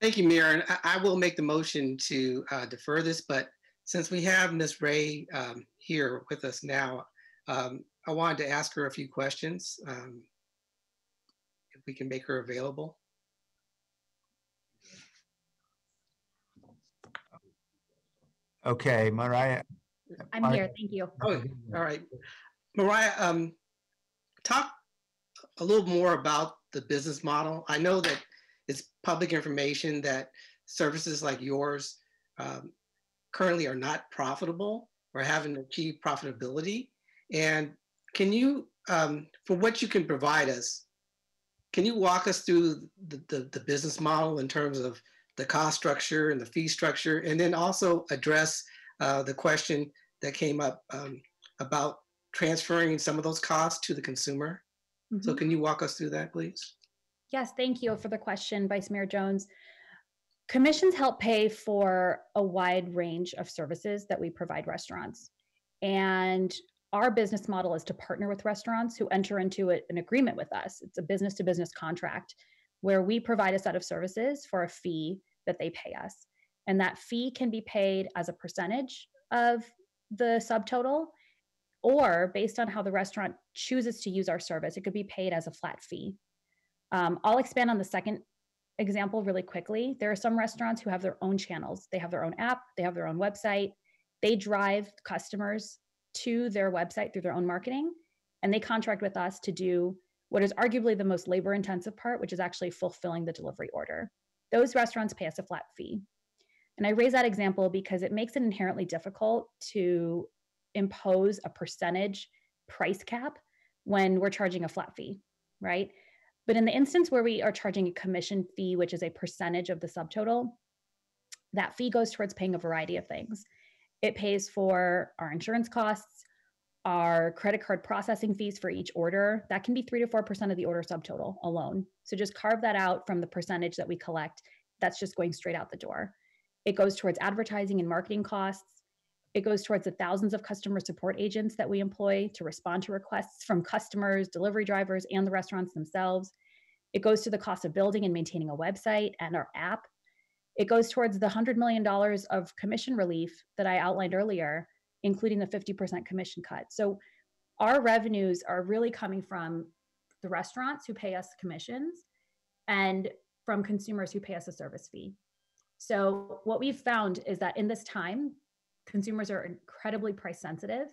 Thank you, Mayor. And I, I will make the motion to uh, defer this, but since we have Ms. Ray um, here with us now, um, I wanted to ask her a few questions. Um, if we can make her available. Okay, Mariah. I'm Mar here, thank you. Oh, all right. Mariah, um, talk a little more about the business model. I know that it's public information that services like yours um, currently are not profitable or haven't achieved profitability. And can you, um, for what you can provide us, can you walk us through the, the, the, business model in terms of the cost structure and the fee structure, and then also address uh, the question that came up um, about transferring some of those costs to the consumer? Mm -hmm. So mm-hmm. can you walk us through that, please? Yes, thank you for the question, Vice Mayor Jones. Commissions help pay for a wide range of services that we provide restaurants. And our business model is to partner with restaurants who enter into an agreement with us. It's a business to business contract where we provide a set of services for a fee that they pay us. And that fee can be paid as a percentage of the subtotal or based on how the restaurant chooses to use our service, it could be paid as a flat fee. Um, I'll expand on the second example really quickly. There are some restaurants who have their own channels. They have their own app, they have their own website. They drive customers to their website through their own marketing, and they contract with us to do what is arguably the most labor intensive part, which is actually fulfilling the delivery order. Those restaurants pay us a flat fee. And I raise that example because it makes it inherently difficult to impose a percentage price cap when we're charging a flat fee, right? But in the instance where we are charging a commission fee, which is a percentage of the subtotal, that fee goes towards paying a variety of things. It pays for our insurance costs, our credit card processing fees for each order. That can be 3 to 4% of the order subtotal alone. So just carve that out from the percentage that we collect. That's just going straight out the door. It goes towards advertising and marketing costs. It goes towards the thousands of customer support agents that we employ to respond to requests from customers, delivery drivers, and the restaurants themselves. It goes to the cost of building and maintaining a website and our app. It goes towards the $100 million of commission relief that I outlined earlier, including the 50% commission cut. So our revenues are really coming from the restaurants who pay us commissions and from consumers who pay us a service fee. So what we've found is that in this time, consumers are incredibly price sensitive,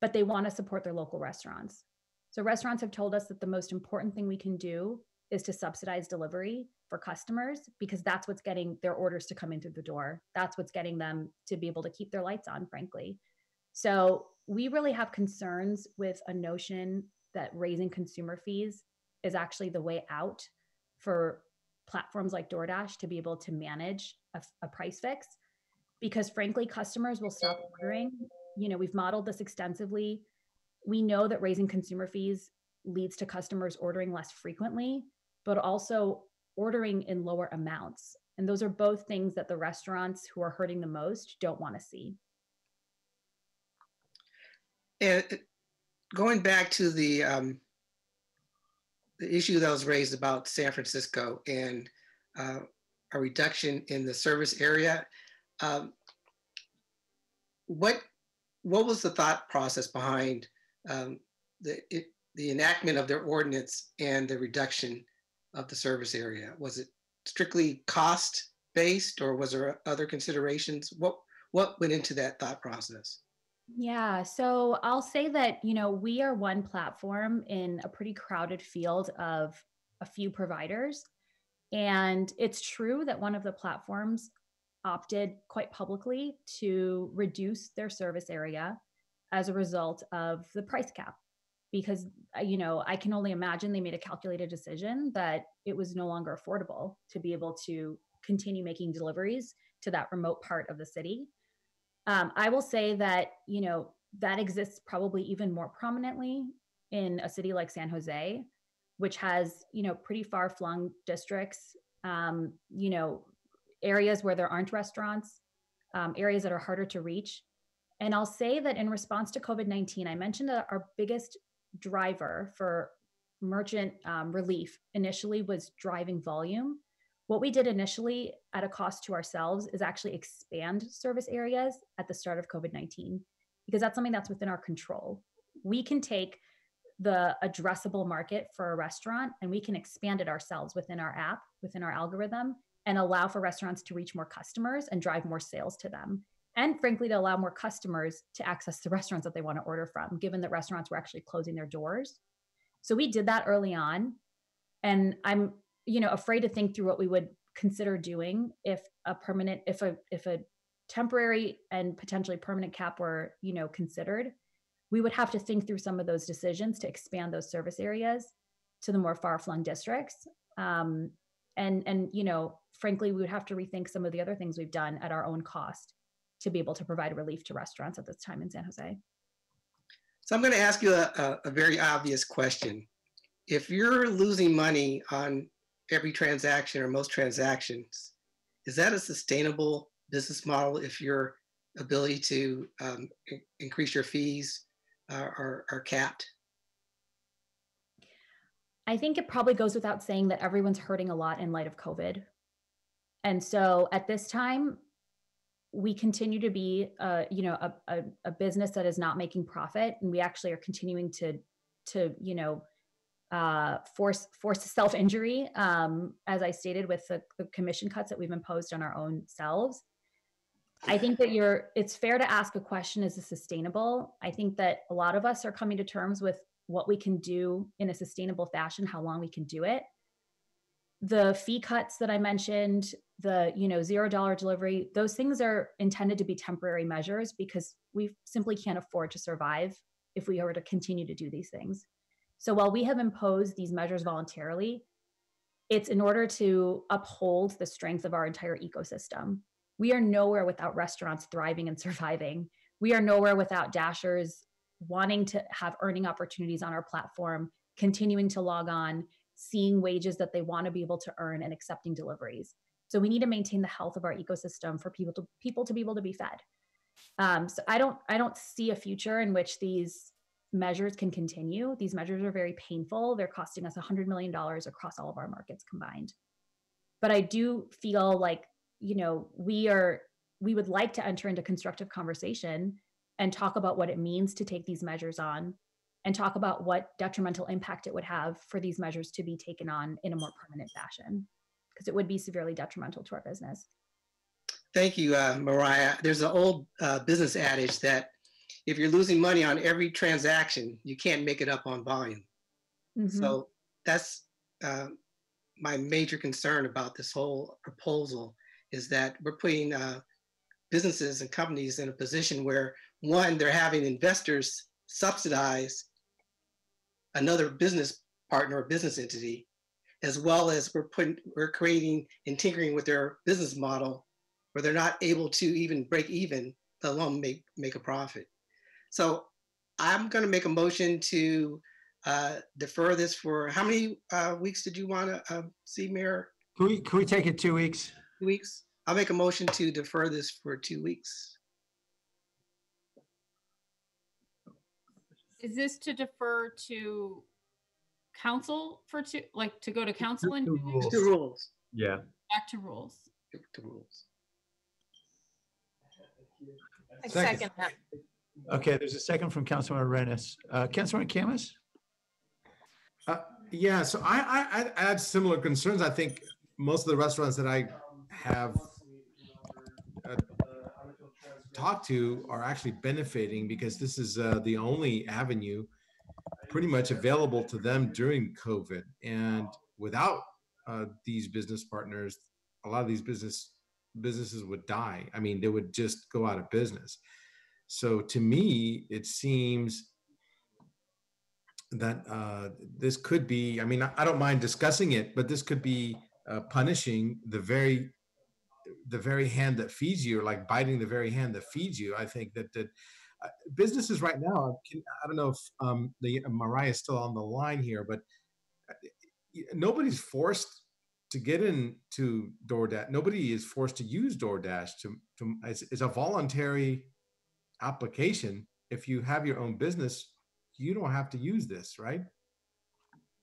but they want to support their local restaurants. So restaurants have told us that the most important thing we can do is to subsidize delivery for customers because that's what's getting their orders to come in through the door. That's what's getting them to be able to keep their lights on, frankly. So we really have concerns with a notion that raising consumer fees is actually the way out for platforms like DoorDash to be able to manage a, a price fix because frankly customers will stop ordering you know we've modeled this extensively we know that raising consumer fees leads to customers ordering less frequently but also ordering in lower amounts. And those are both things that the restaurants who are hurting the most don't want to see. And uh, going back to the um, the issue that was raised about San Francisco and uh, a reduction in the service area, um, what what was the thought process behind um, the it, the enactment of their ordinance and the reduction of the service area? Was it strictly cost based, or was there other considerations? What what went into that thought process? Yeah, so I'll say that, you know, we are one platform in a pretty crowded field of a few providers. And it's true that one of the platforms opted quite publicly to reduce their service area as a result of the price cap. Because, uh, you know, I can only imagine they made a calculated decision that it was no longer affordable to be able to continue making deliveries to that remote part of the city. Um, I will say that, you know, that exists probably even more prominently in a city like San Jose, which has, you know, pretty far flung districts, um, you know, areas where there aren't restaurants, um, areas that are harder to reach. And I'll say that in response to COVID 19, I mentioned that our biggest driver for merchant um, relief initially was driving volume. What we did initially at a cost to ourselves is actually expand service areas at the start of COVID 19, because that's something that's within our control. We can take the addressable market for a restaurant and we can expand it ourselves within our app, within our algorithm, and allow for restaurants to reach more customers and drive more sales to them. And frankly, to allow more customers to access the restaurants that they want to order from, given that restaurants were actually closing their doors. So we did that early on. And I'm you know afraid to think through what we would consider doing if a permanent if a if a temporary and potentially permanent cap were you know considered we would have to think through some of those decisions to expand those service areas to the more far-flung districts um, and and you know frankly we would have to rethink some of the other things we've done at our own cost to be able to provide relief to restaurants at this time in san jose so i'm going to ask you a, a, very obvious question if you're losing money on every transaction or most transactions, is that a sustainable business model if your ability to um, in- increase your fees are, are, are capped? I think it probably goes without saying that everyone's hurting a lot in light of COVID. And so at this time, we continue to be, uh, you know, a, a, a business that is not making profit, and we actually are continuing to, to, you know, uh, force force self injury, um, as I stated with the, the commission cuts that we've imposed on our own selves. I think that you're. It's fair to ask a question: Is this sustainable? I think that a lot of us are coming to terms with what we can do in a sustainable fashion, how long we can do it. The fee cuts that I mentioned, the you know zero dollar delivery, those things are intended to be temporary measures because we simply can't afford to survive if we were to continue to do these things. So while we have imposed these measures voluntarily, it's in order to uphold the strength of our entire ecosystem. We are nowhere without restaurants thriving and [LAUGHS] surviving. We are nowhere without dashers wanting to have earning opportunities on our platform, continuing to log on, seeing wages that they want to be able to earn and accepting deliveries. So we need to maintain the health of our ecosystem for people to people to be able to be fed. Um, so I don't I don't see a future in which these measures can continue. These measures are very painful. They're costing us $100 million across all of our markets combined. But I do feel like, you know, we are we would like to enter into constructive conversation and talk about what it means to take these measures on and talk about what detrimental impact it would have for these measures to be taken on in a more permanent fashion because it would be severely detrimental to our business. Thank you, uh, Mariah. There's an old uh, business adage that if you're losing money on every transaction, you can't make it up on volume. Mm-hmm. So that's uh, my major concern about this whole proposal is that we're putting uh, businesses and companies in a position where one, they're having investors subsidize another business partner or business entity, as well as we're putting we're creating and tinkering with their business model where they're not able to even break even, let alone make make a profit. So I'm going to make a motion to uh, defer this for how many uh, weeks did you want to uh, see, Mayor? Can we, can we take it two weeks? Two weeks. I'll make a motion to defer this for two weeks. Is this to defer to council for two, like to go to council and To rules. To rules. Yeah. back to rules? To rules. I second that. Okay, there's a second from Councilmember Arenas. Uh, Councilmember Khamis? Uh, yeah, so I, I, I I had similar concerns. I think most of the restaurants that I have uh, talked to are actually benefiting because this is uh, the only avenue pretty much available to them during COVID. And without uh, these business partners, a lot of these business businesses would die. I mean, they would just go out of business. So to me, it seems that uh, this could be, I mean, I, don't mind discussing it, but this could be uh, punishing the very, the very hand that feeds you, or like biting the very hand that feeds you. I think that that businesses right now, can, I don't know if um, the Mariah is still on the line here, but uh, nobody's forced to get into DoorDash. Nobody is forced to use DoorDash. To, to it's, it's a voluntary application. If you have your own business, you don't have to use this, right?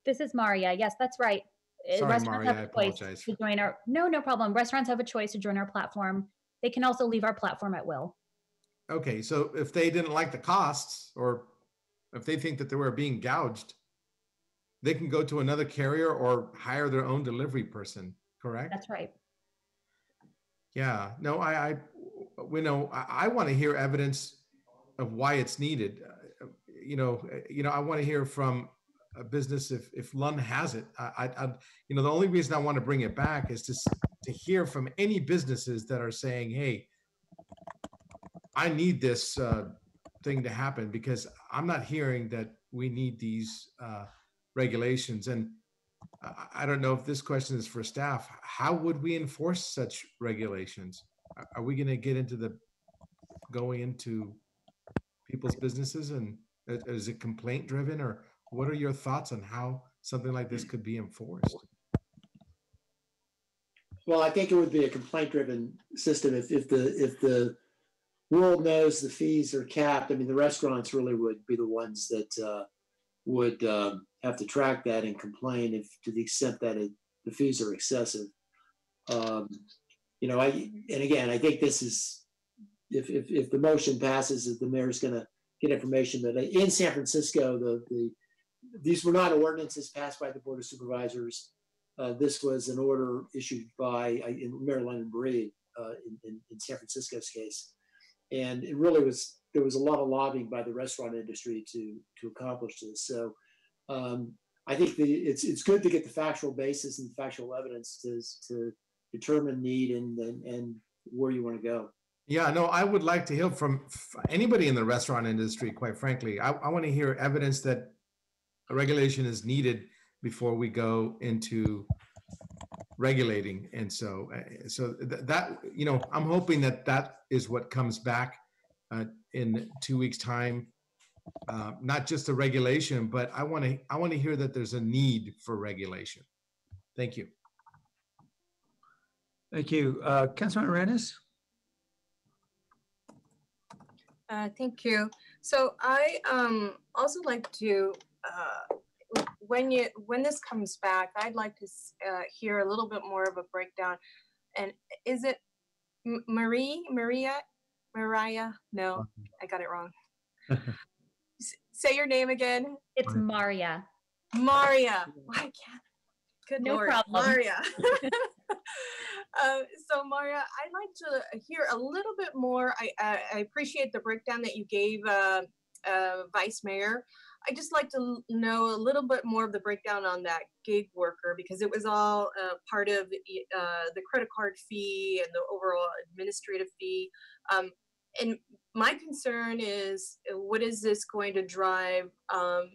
This is Maria. Yes, that's right. Uh, Sorry, Restaurants Maria, have I a choice apologize. To join our, no, no problem. Restaurants have a choice to join our platform. They can also leave our platform at will. Okay, so if they didn't like the costs or if they think that they were being gouged, they can go to another carrier or hire their own delivery person, correct? That's right. Yeah, no, I, I, we know, I, I want to hear evidence of why it's needed. Uh, You know, you know, I want to hear from a business if, if Lund has it. I, I, I- you know, the only reason I want to bring it back is to, to hear from any businesses that are saying, hey, I need this uh, thing to happen because I'm not hearing that we need these uh, regulations. And I- don't know if this question is for staff. How would we enforce such regulations? Are- we going to get into the going into people's businesses and i- is it complaint driven or what are your thoughts on how something like this could be enforced? Well, I think it would be a complaint-driven system if, if the, if the world knows the fees are capped. I mean, the restaurants really would be the ones that uh, would um, have to track that and complain if, to the extent that it, the fees are excessive. Um, You know, I, and again, I think this is, if, if, if the motion passes, that the mayor's gonna get information that in San Francisco, the, the, these were not ordinances passed by the Board of Supervisors. Uh, this was an order issued by, uh, Mayor London Breed, uh, in, in, in San Francisco's case. And it really was, there was a lot of lobbying by the restaurant industry to, to accomplish this. So um, I think the, it's, it's good to get the factual basis and factual evidence to, to determine need and, and, and where you want to go. Yeah, no, I would like to hear from anybody in the restaurant industry, quite frankly. I, I want to hear evidence that a regulation is needed before we go into regulating. And so, uh, so th- that, you know, I'm hoping that that is what comes back uh, in two weeks' time. Uh, Not just a regulation, but I want to, I want to hear that there's a need for regulation. Thank you. Thank you. Uh, Councilman Arenas? Uh, thank you. So I um also like to uh w- when you when this comes back, I'd like to uh, hear a little bit more of a breakdown. And is it M- Marie Maria Mariah? No, I got it wrong. [LAUGHS] S- Say your name again. It's Maria. Maria. Why can't? Good No Lord, problem. Maria. [LAUGHS] [LAUGHS] uh, so Maria, I'd like to hear a little bit more. I, I, I appreciate the breakdown that you gave uh, uh, Vice Mayor. I just like to know a little bit more of the breakdown on that gig worker because it was all uh, part of uh, the credit card fee and the overall administrative fee. Um, and my concern is, uh, what is this going to drive um,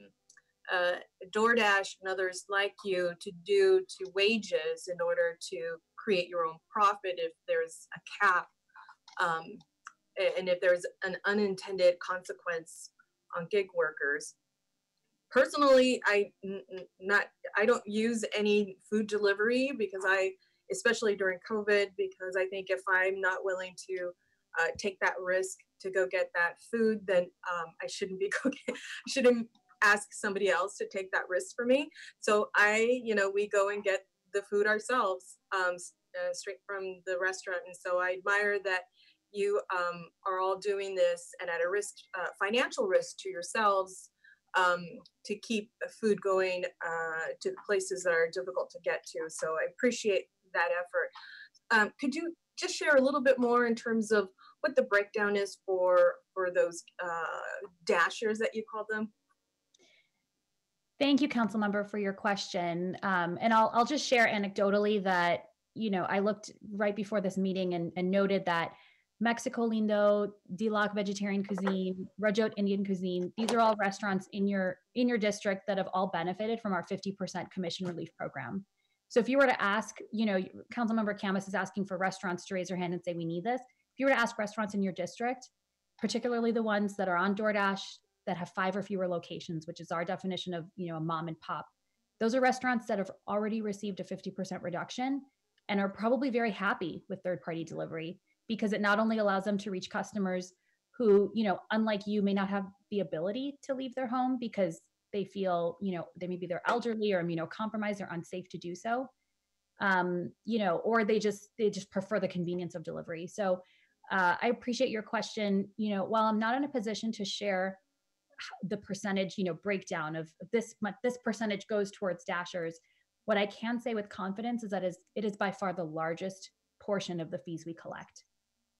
uh, DoorDash and others like you to do to wages in order to create your own profit if there's a cap um, and if there's an unintended consequence on gig workers. Personally, I not I don't use any food delivery because I, especially during COVID, because I think if I'm not willing to uh, take that risk to go get that food, then um, I shouldn't be [LAUGHS] cooking. shouldn't ask somebody else to take that risk for me. So I, you know, we go and get the food ourselves um, uh, straight from the restaurant. And so I admire that you um, are all doing this and at a risk, uh, financial risk to yourselves um, to keep food going uh, to places that are difficult to get to. So I appreciate that effort. Um, could you just share a little bit more in terms of what the breakdown is for for those uh, dashers that you call them? Thank you, council member, for your question. Um, and I'll, I'll just share anecdotally that, you know, I looked right before this meeting and, and noted that Mexico Lindo, Dilac Vegetarian Cuisine, Rajot Indian Cuisine, these are all restaurants in your, in your district that have all benefited from our 50% commission relief program. So if you were to ask, you know, Councilmember Khamis is asking for restaurants to raise their hand and say, we need this. If you were to ask restaurants in your district, particularly the ones that are on DoorDash that have five or fewer locations, which is our definition of, you know, a mom and pop. Those are restaurants that have already received a 50% reduction and are probably very happy with third-party delivery because it not only allows them to reach customers who, you know, unlike you may not have the ability to leave their home because they feel, you know, they maybe they're elderly or immunocompromised or unsafe to do so. Um, you know, or they just they just prefer the convenience of delivery. So uh, I appreciate your question. You know, while I'm not in a position to share the percentage, you know, breakdown of this this percentage goes towards dashers, what I can say with confidence is that is it is by far the largest portion of the fees we collect.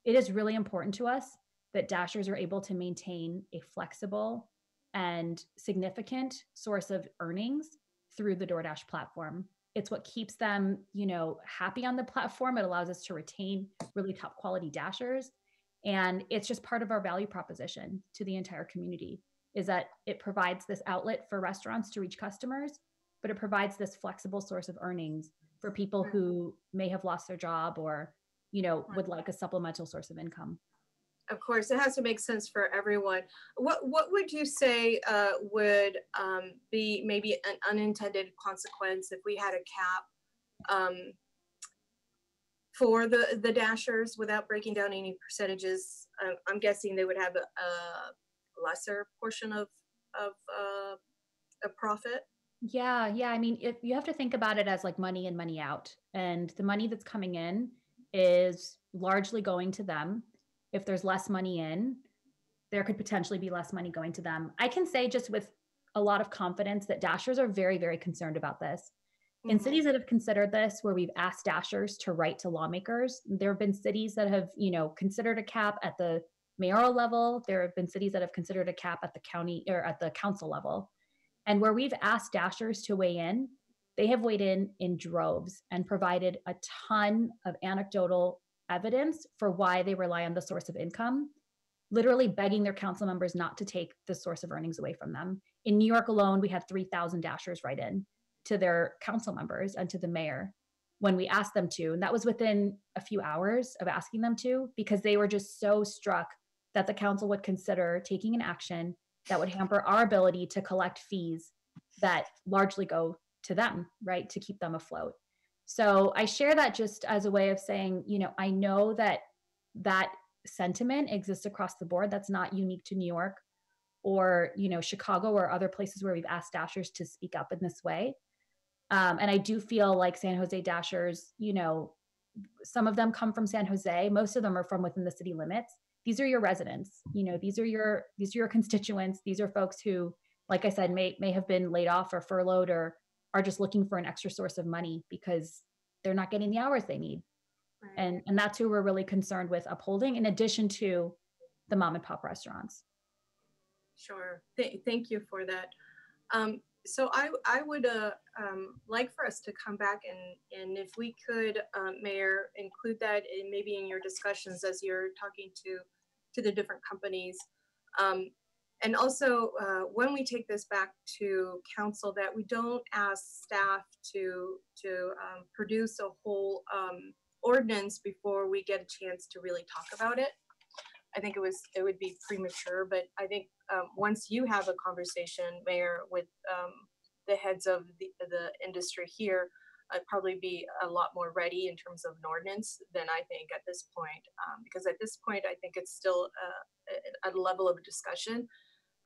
It is really important to us that dashers are able to maintain a flexible and significant source of earnings through the DoorDash platform. It's what keeps them, you know, happy on the platform. It allows us to retain really top quality dashers. And it's just part of our value proposition to the entire community is that it provides this outlet for restaurants to reach customers, but it provides this flexible source of earnings for people who may have lost their job or, you know, would like a supplemental source of income. Of course, it has to make sense for everyone. What what would you say uh, would um, be maybe an unintended consequence if we had a cap? Um, for the, the dashers without breaking down any percentages, I'm, I'm guessing they would have a, a lesser portion of, of, uh, a profit. Yeah, yeah. I mean, if you have to think about it as like money in, money out, and the money that's coming in is largely going to them. If there's less money in, there could potentially be less money going to them. I can say just with a lot of confidence that dashers are very, very concerned about this. In mm-hmm. cities that have considered this, where we've asked dashers to write to lawmakers, there have been cities that have, you know, considered a cap at the mayoral level. There have been cities that have considered a cap at the county or at the council level. And where we've asked dashers to weigh in, they have weighed in in droves and provided a ton of anecdotal evidence for why they rely on the source of income, literally begging their council members not to take the source of earnings away from them. In New York alone, we had 3,000 dashers write in to their council members and to the mayor when we asked them to. And that was within a few hours of asking them to, because they were just so struck that the council would consider taking an action that would hamper our ability to collect fees that largely go to them, right, to keep them afloat. So I share that just as a way of saying, you know, I know that that sentiment exists across the board. That's not unique to New York or, you know, Chicago or other places where we've asked dashers to speak up in this way. Um, and I do feel like San Jose Dashers, you know, some of them come from San Jose. Most of them are from within the city limits. These are your residents. You know, these are your these are your constituents. These are folks who, like I said, may may have been laid off or furloughed or are just looking for an extra source of money because they're not getting the hours they need. And and that's who we're really concerned with upholding, in addition to the mom and pop restaurants. Sure. Th- thank you for that. Um, so I, I would uh, um, like for us to come back and, and if we could, um, Mayor, include that in maybe in your discussions as you're talking to, to the different companies. Um, and also, uh, when we take this back to council, that we don't ask staff to, to um, produce a whole um, ordinance before we get a chance to really talk about it. I think it was it would be premature, but I think um, once you have a conversation, Mayor, with um, the heads of the, the industry here, I'd probably be a lot more ready in terms of an ordinance than I think at this point, um, because at this point I think it's still uh, at a level of discussion.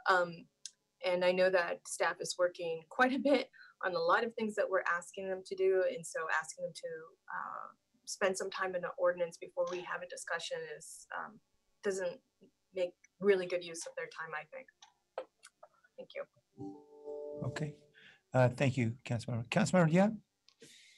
Um, and I know that staff is working quite a bit on a lot of things that we're asking them to do, and so asking them to uh, spend some time in the ordinance before we have a discussion is um, doesn't make really good use of their time, I think. Thank you. Okay. Uh, thank you, Councilmember. Councilmember, yeah?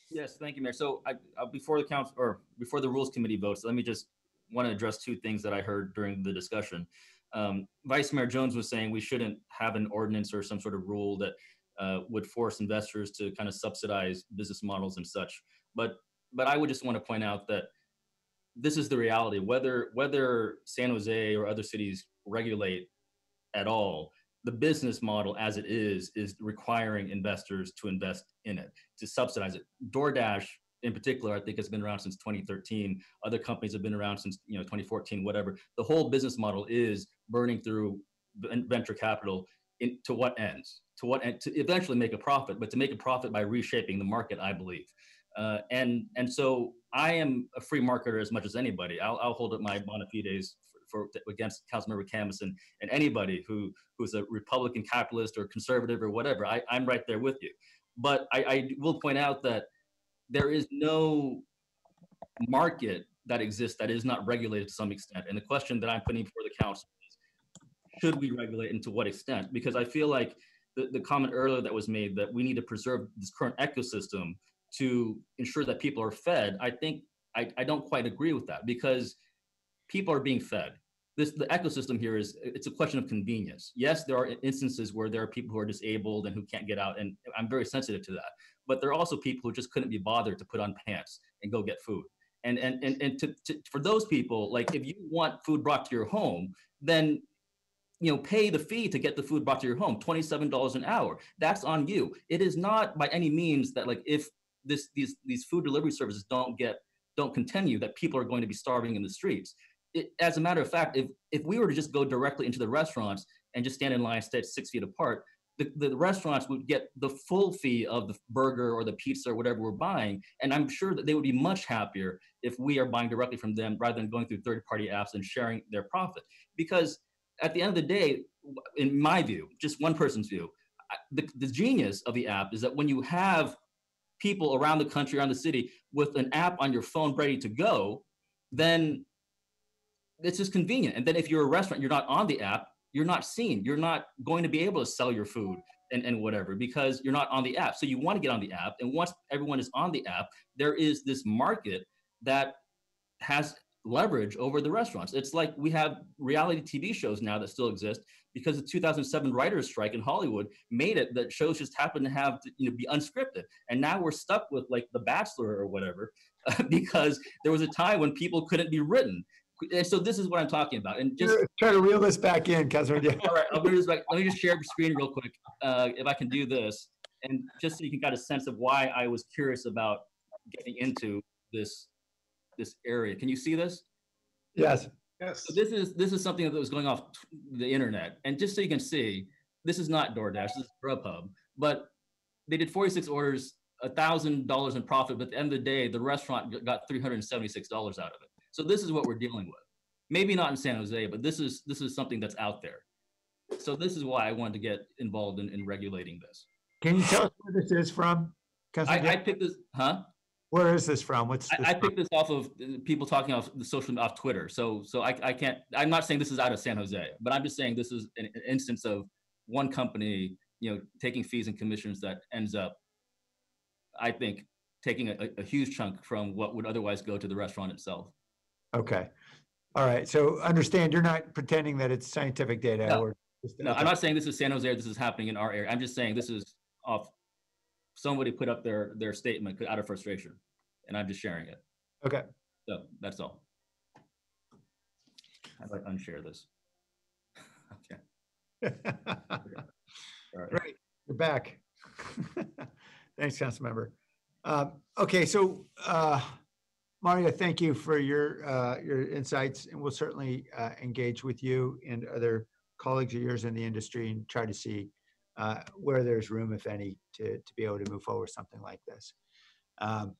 Yes, thank you, Mayor. So I, uh, before the council, or before the Rules Committee votes, let me just want to address two things that I heard during the discussion. Um, Vice Mayor Jones was saying we shouldn't have an ordinance or some sort of rule that uh, would force investors to kind of subsidize business models and such. But but I would just want to point out that this is the reality. Whether whether San Jose or other cities regulate at all, the business model as it is is requiring investors to invest in it to subsidize it. DoorDash in particular, I think has been around since 2013. Other companies have been around since you know 2014, whatever. The whole business model is burning through venture capital. In, to what ends? To what end? To eventually make a profit, but to make a profit by reshaping the market, I believe. Uh, and and so I am a free marketer as much as anybody. I'll, I'll hold up my bona fides for, for against Councilmember Khamis and, and anybody who who's a Republican capitalist or conservative or whatever. I, I'm right there with you. But I, I will point out that there is no market that exists that is not regulated to some extent. And the question that I'm putting before the council should we regulate and to what extent? Because I feel like the, the comment earlier that was made that we need to preserve this current ecosystem to ensure that people are fed, I think I, I don't quite agree with that because people are being fed. This the ecosystem here is it's a question of convenience. Yes, there are instances where there are people who are disabled and who can't get out, and I'm very sensitive to that. But there are also people who just couldn't be bothered to put on pants and go get food. And and and, and to, to, for those people, like if you want food brought to your home, then you know pay the fee to get the food brought to your home $27 an hour that's on you it is not by any means that like if this these these food delivery services don't get don't continue that people are going to be starving in the streets it, as a matter of fact if if we were to just go directly into the restaurants and just stand in line stay six feet apart the, the restaurants would get the full fee of the burger or the pizza or whatever we're buying. And I'm sure that they would be much happier if we are buying directly from them rather than going through third party apps and sharing their profit. Because at the end of the day, in my view, just one person's view, the, the genius of the app is that when you have people around the country, around the city, with an app on your phone ready to go, then it's just convenient. And then if you're a restaurant, you're not on the app, you're not seen. You're not going to be able to sell your food and, and whatever because you're not on the app. So you want to get on the app. And once everyone is on the app, there is this market that has leverage over the restaurants. It's like we have reality TV shows now that still exist because the 2007 writers strike in Hollywood made it that shows just happen to have to you know be unscripted. And now we're stuck with like The Bachelor or whatever [LAUGHS] because there was a time when people couldn't be written. And so this is what I'm talking about. And just Try to reel this back in, Councilman [LAUGHS] Diaz. all right, I'll bring this back. Let me just share the screen real quick, uh, if I can do this, and just so you can get a sense of why I was curious about getting into this this area. Can you see this? Yes. Yes. So this is this is something that was going off t- the internet, and just so you can see, this is not DoorDash. This is Grubhub, but they did 46 orders, a thousand dollars in profit, but at the end of the day, the restaurant got 376 dollars out of it. So this is what we're dealing with. Maybe not in San Jose, but this is this is something that's out there. So this is why I wanted to get involved in, in regulating this. Can you tell us where this is from? Councilman I, I picked this, huh? Where is this from? What's this I, I picked this off of uh, people talking off the social off Twitter. So so I, I can't. I'm not saying this is out of San Jose, but I'm just saying this is an, an instance of one company, you know, taking fees and commissions that ends up, I think, taking a, a- a huge chunk from what would otherwise go to the restaurant itself. Okay. All right. So understand, you're not pretending that it's scientific data No. or. just- No, okay. I'm not saying this is San Jose this is happening in our area. I'm just saying this is off. Somebody put up their their statement out of frustration, and I'm just sharing it. Okay. So that's all. I'd like to unshare this. [LAUGHS] Okay. [LAUGHS] All right. Great, you're back. [LAUGHS] Thanks, Councilmember. Um, Okay, so uh, Mario, thank you for your, uh, your insights, and we'll certainly uh, engage with you and other colleagues of yours in the industry and try to see uh, where there's room, if any, to, to be able to move forward with something like this. Um,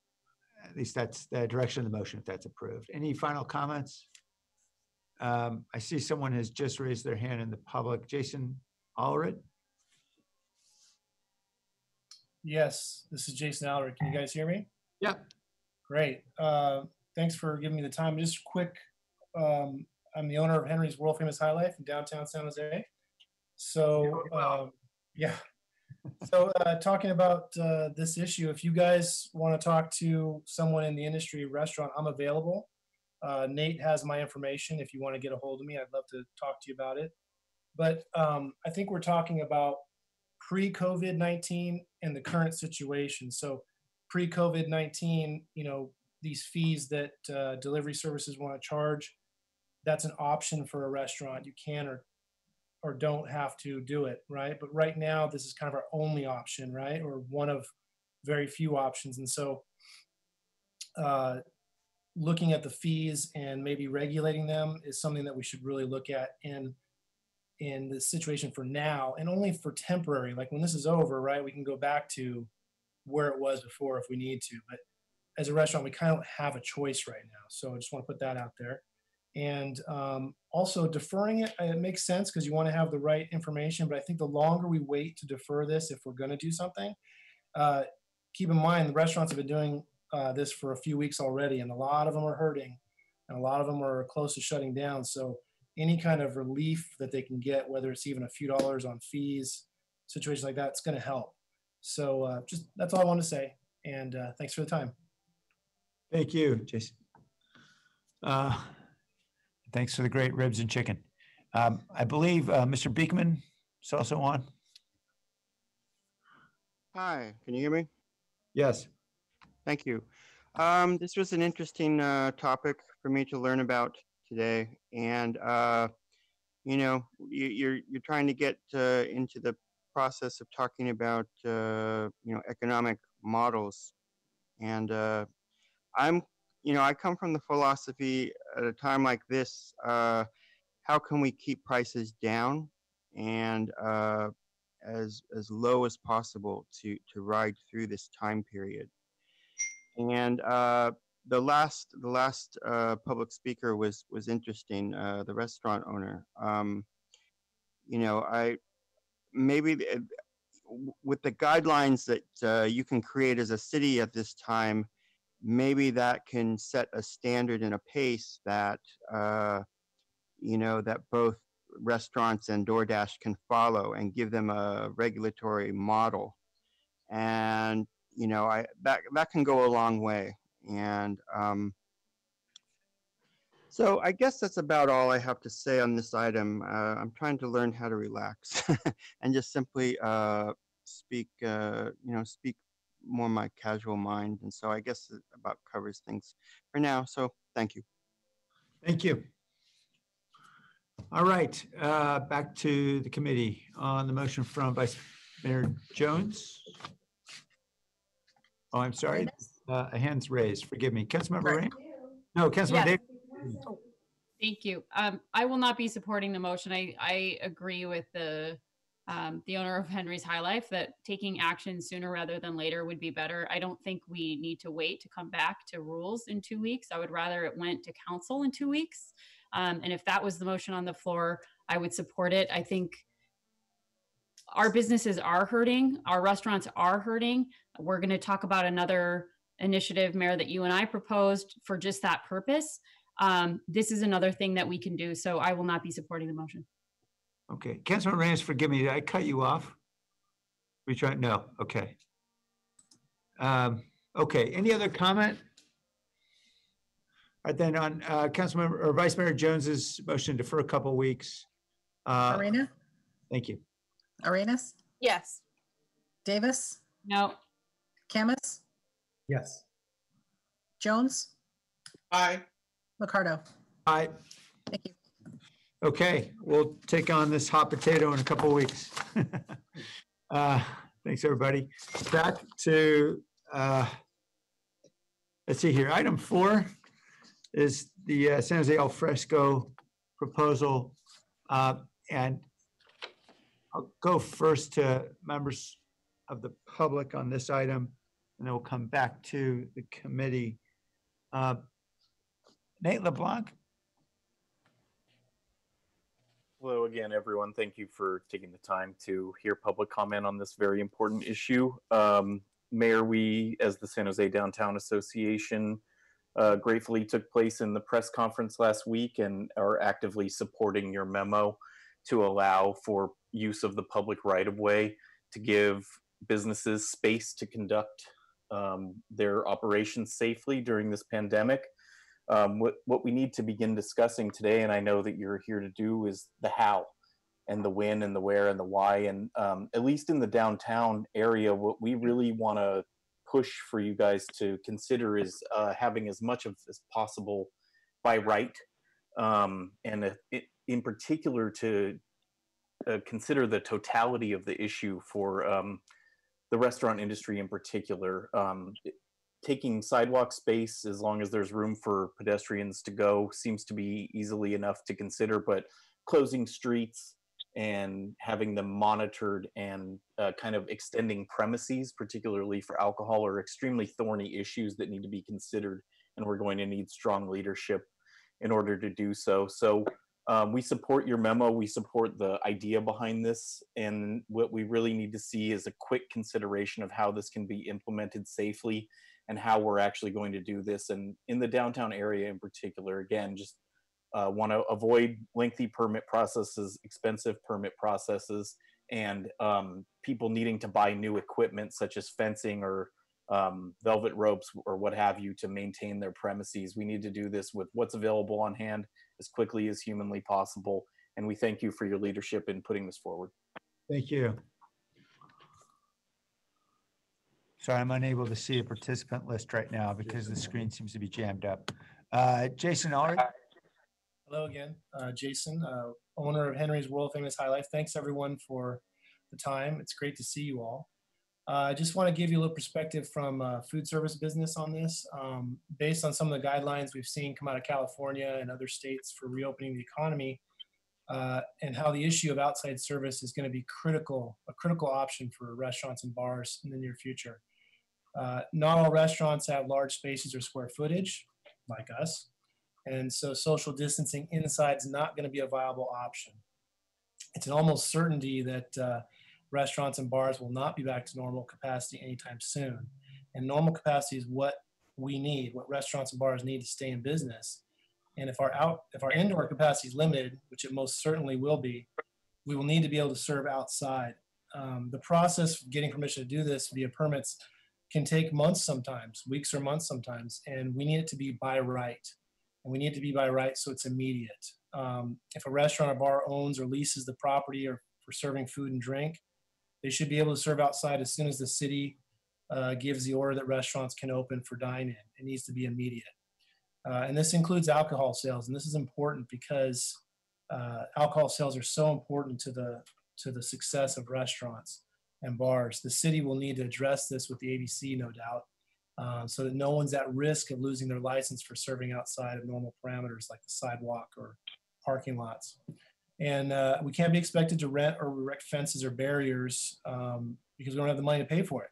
At least that's the direction of the motion, if that's approved. Any final comments? Um, I see someone has just raised their hand in the public. Jason Allred? Yes, this is Jason Allred. Can you guys hear me? Yeah. Great. Uh, thanks for giving me the time. Just quick, um, I'm the owner of Henry's World Famous High Life in downtown San Jose. So, um, yeah. So, uh, talking about uh, this issue, if you guys want to talk to someone in the industry, restaurant, I'm available. Uh, Nate has my information. If you want to get a hold of me, I'd love to talk to you about it. But um, I think we're talking about pre-COVID 19 and the current situation. So, pre COVID 19, you know, these fees that uh, delivery services want to charge, that's an option for a restaurant. You can or or don't have to do it, right? But right now, this is kind of our only option, right? Or one of very few options. And so, uh, looking at the fees and maybe regulating them is something that we should really look at in in the situation for now and only for temporary like when this is over right we can go back to where it was before if we need to but as a restaurant we kind of have a choice right now so i just want to put that out there and um, also deferring it it makes sense because you want to have the right information but i think the longer we wait to defer this if we're going to do something uh, keep in mind the restaurants have been doing uh, this for a few weeks already and a lot of them are hurting and a lot of them are close to shutting down. So any kind of relief that they can get whether it's even a few dollars on fees situations like that it's going to help. So uh, just that's all i want to say and uh, thanks for the time. Thank you, Jason. Thanks for the great ribs and chicken. Um, I believe uh, Mr. Beekman is also on. Hi, can you hear me? Yes. Thank you. Um, this was an interesting uh, topic for me to learn about today, and uh, you know, you, you're you're trying to get uh, into the process of talking about uh, you know economic models, and uh, I'm you know I come from the philosophy at a time like this, uh, how can we keep prices down, and uh, as as low as possible to to ride through this time period. And uh, the last the last uh, public speaker was was interesting. Uh, the restaurant owner. Um, you know, I maybe with the guidelines that uh, you can create as a city at this time, maybe that can set a standard and a pace that uh, you know that both restaurants and DoorDash can follow and give them a regulatory model. And you know, I that that can go a long way. And um, so I guess that's about all I have to say on this item. Uh, I'm trying to learn how to relax [LAUGHS] and just simply uh, speak, uh, you know, speak more my casual mind. And so I guess it about covers things for now. So thank you. Thank you. All right, uh, back to the committee on the motion from Vice Mayor Jones. Oh, I'm sorry, uh, a hand's raised, forgive me. Councilmember Rain? No, Councilmember Yes. Davis. Thank you. Um, I will not be supporting the motion. I, I agree with the, um, the owner of Henry's High Life that taking action sooner rather than later would be better. I don't think we need to wait to come back to rules in two weeks. I would rather it went to council in two weeks. Um, and if that was the motion on the floor, I would support it. I think our businesses are hurting, our restaurants are hurting. We're going to talk about another initiative, Mayor, that you and I proposed for just that purpose. Um, this is another thing that we can do. So I will not be supporting the motion. Okay, Councilman Reyes, forgive me, did I cut you off? We try, no, okay. Um, okay, any other comment? All right, then on, uh, Councilmember, or Vice Mayor Jones's motion to defer a couple weeks. Uh, Arena, thank you. Arenas, Yes. Davis, No. Khamis, Yes. Jones, Aye. Liccardo. Aye. Thank you. Okay, we'll take on this hot potato in a couple of weeks. [LAUGHS] Uh, Thanks, everybody. Back to, uh, let's see here, item four is the uh, San Jose Al Fresco proposal. Uh, And I'll go first to members of the public on this item, and then we'll come back to the committee. Uh, Nate LeBlanc? Hello again, everyone. Thank you for taking the time to hear public comment on this very important issue. Um, Mayor, we, as the San Jose Downtown Association, uh, gratefully took place in the press conference last week and are actively supporting your memo to allow for use of the public right of way to give businesses space to conduct um, their operations safely during this pandemic. Um, what, what we need to begin discussing today, and I know that you're here to do, is the how and the when and the where and the why. And um, at least in the downtown area, what we really want to push for you guys to consider is uh, having as much of as possible by right, um, and it, in particular to uh, consider the totality of the issue for um, the restaurant industry in particular. Um, taking sidewalk space as long as there's room for pedestrians to go seems to be easily enough to consider, but closing streets and having them monitored and uh, kind of extending premises, particularly for alcohol, are extremely thorny issues that need to be considered. And we're going to need strong leadership in order to do so. So um, we support your memo. We support the idea behind this. And what we really need to see is a quick consideration of how this can be implemented safely and how we're actually going to do this. And in the downtown area in particular, again, just uh, want to avoid lengthy permit processes, expensive permit processes, and um, people needing to buy new equipment such as fencing or um, velvet ropes or what have you to maintain their premises. We need to do this with what's available on hand as quickly as humanly possible. And we thank you for your leadership in putting this forward. Thank you. Sorry, I'm unable to see a participant list right now because the screen seems to be jammed up. Uh, Jason Allred? Hello again, uh, Jason, uh, owner of Henry's World Famous High Life. Thanks everyone for the time. It's great to see you all. Uh, I just want to give you a little perspective from uh, food service business on this. Um, based on some of the guidelines we've seen come out of California and other states for reopening the economy, uh, and how the issue of outside service is going to be critical, a critical option for restaurants and bars in the near future. Uh, not all restaurants have large spaces or square footage like us. And so social distancing inside is not going to be a viable option. It's an almost certainty that uh, restaurants and bars will not be back to normal capacity anytime soon. And normal capacity is what we need, what restaurants and bars need to stay in business. And if our out, if our indoor capacity is limited, which it most certainly will be, we will need to be able to serve outside. Um, the process of getting permission to do this via permits can take months sometimes, weeks or months sometimes, and we need it to be by right. And we need it to be by right so it's immediate. Um, if a restaurant or bar owns or leases the property or for serving food and drink, they should be able to serve outside as soon as the city uh, gives the order that restaurants can open for dine-in. It needs to be immediate. Uh, and this includes alcohol sales. And this is important because uh, alcohol sales are so important to the, to the success of restaurants and bars. The city will need to address this with the ABC, no doubt, uh, so that no one's at risk of losing their license for serving outside of normal parameters like the sidewalk or parking lots. And uh, we can't be expected to rent or erect fences or barriers um, because we don't have the money to pay for it.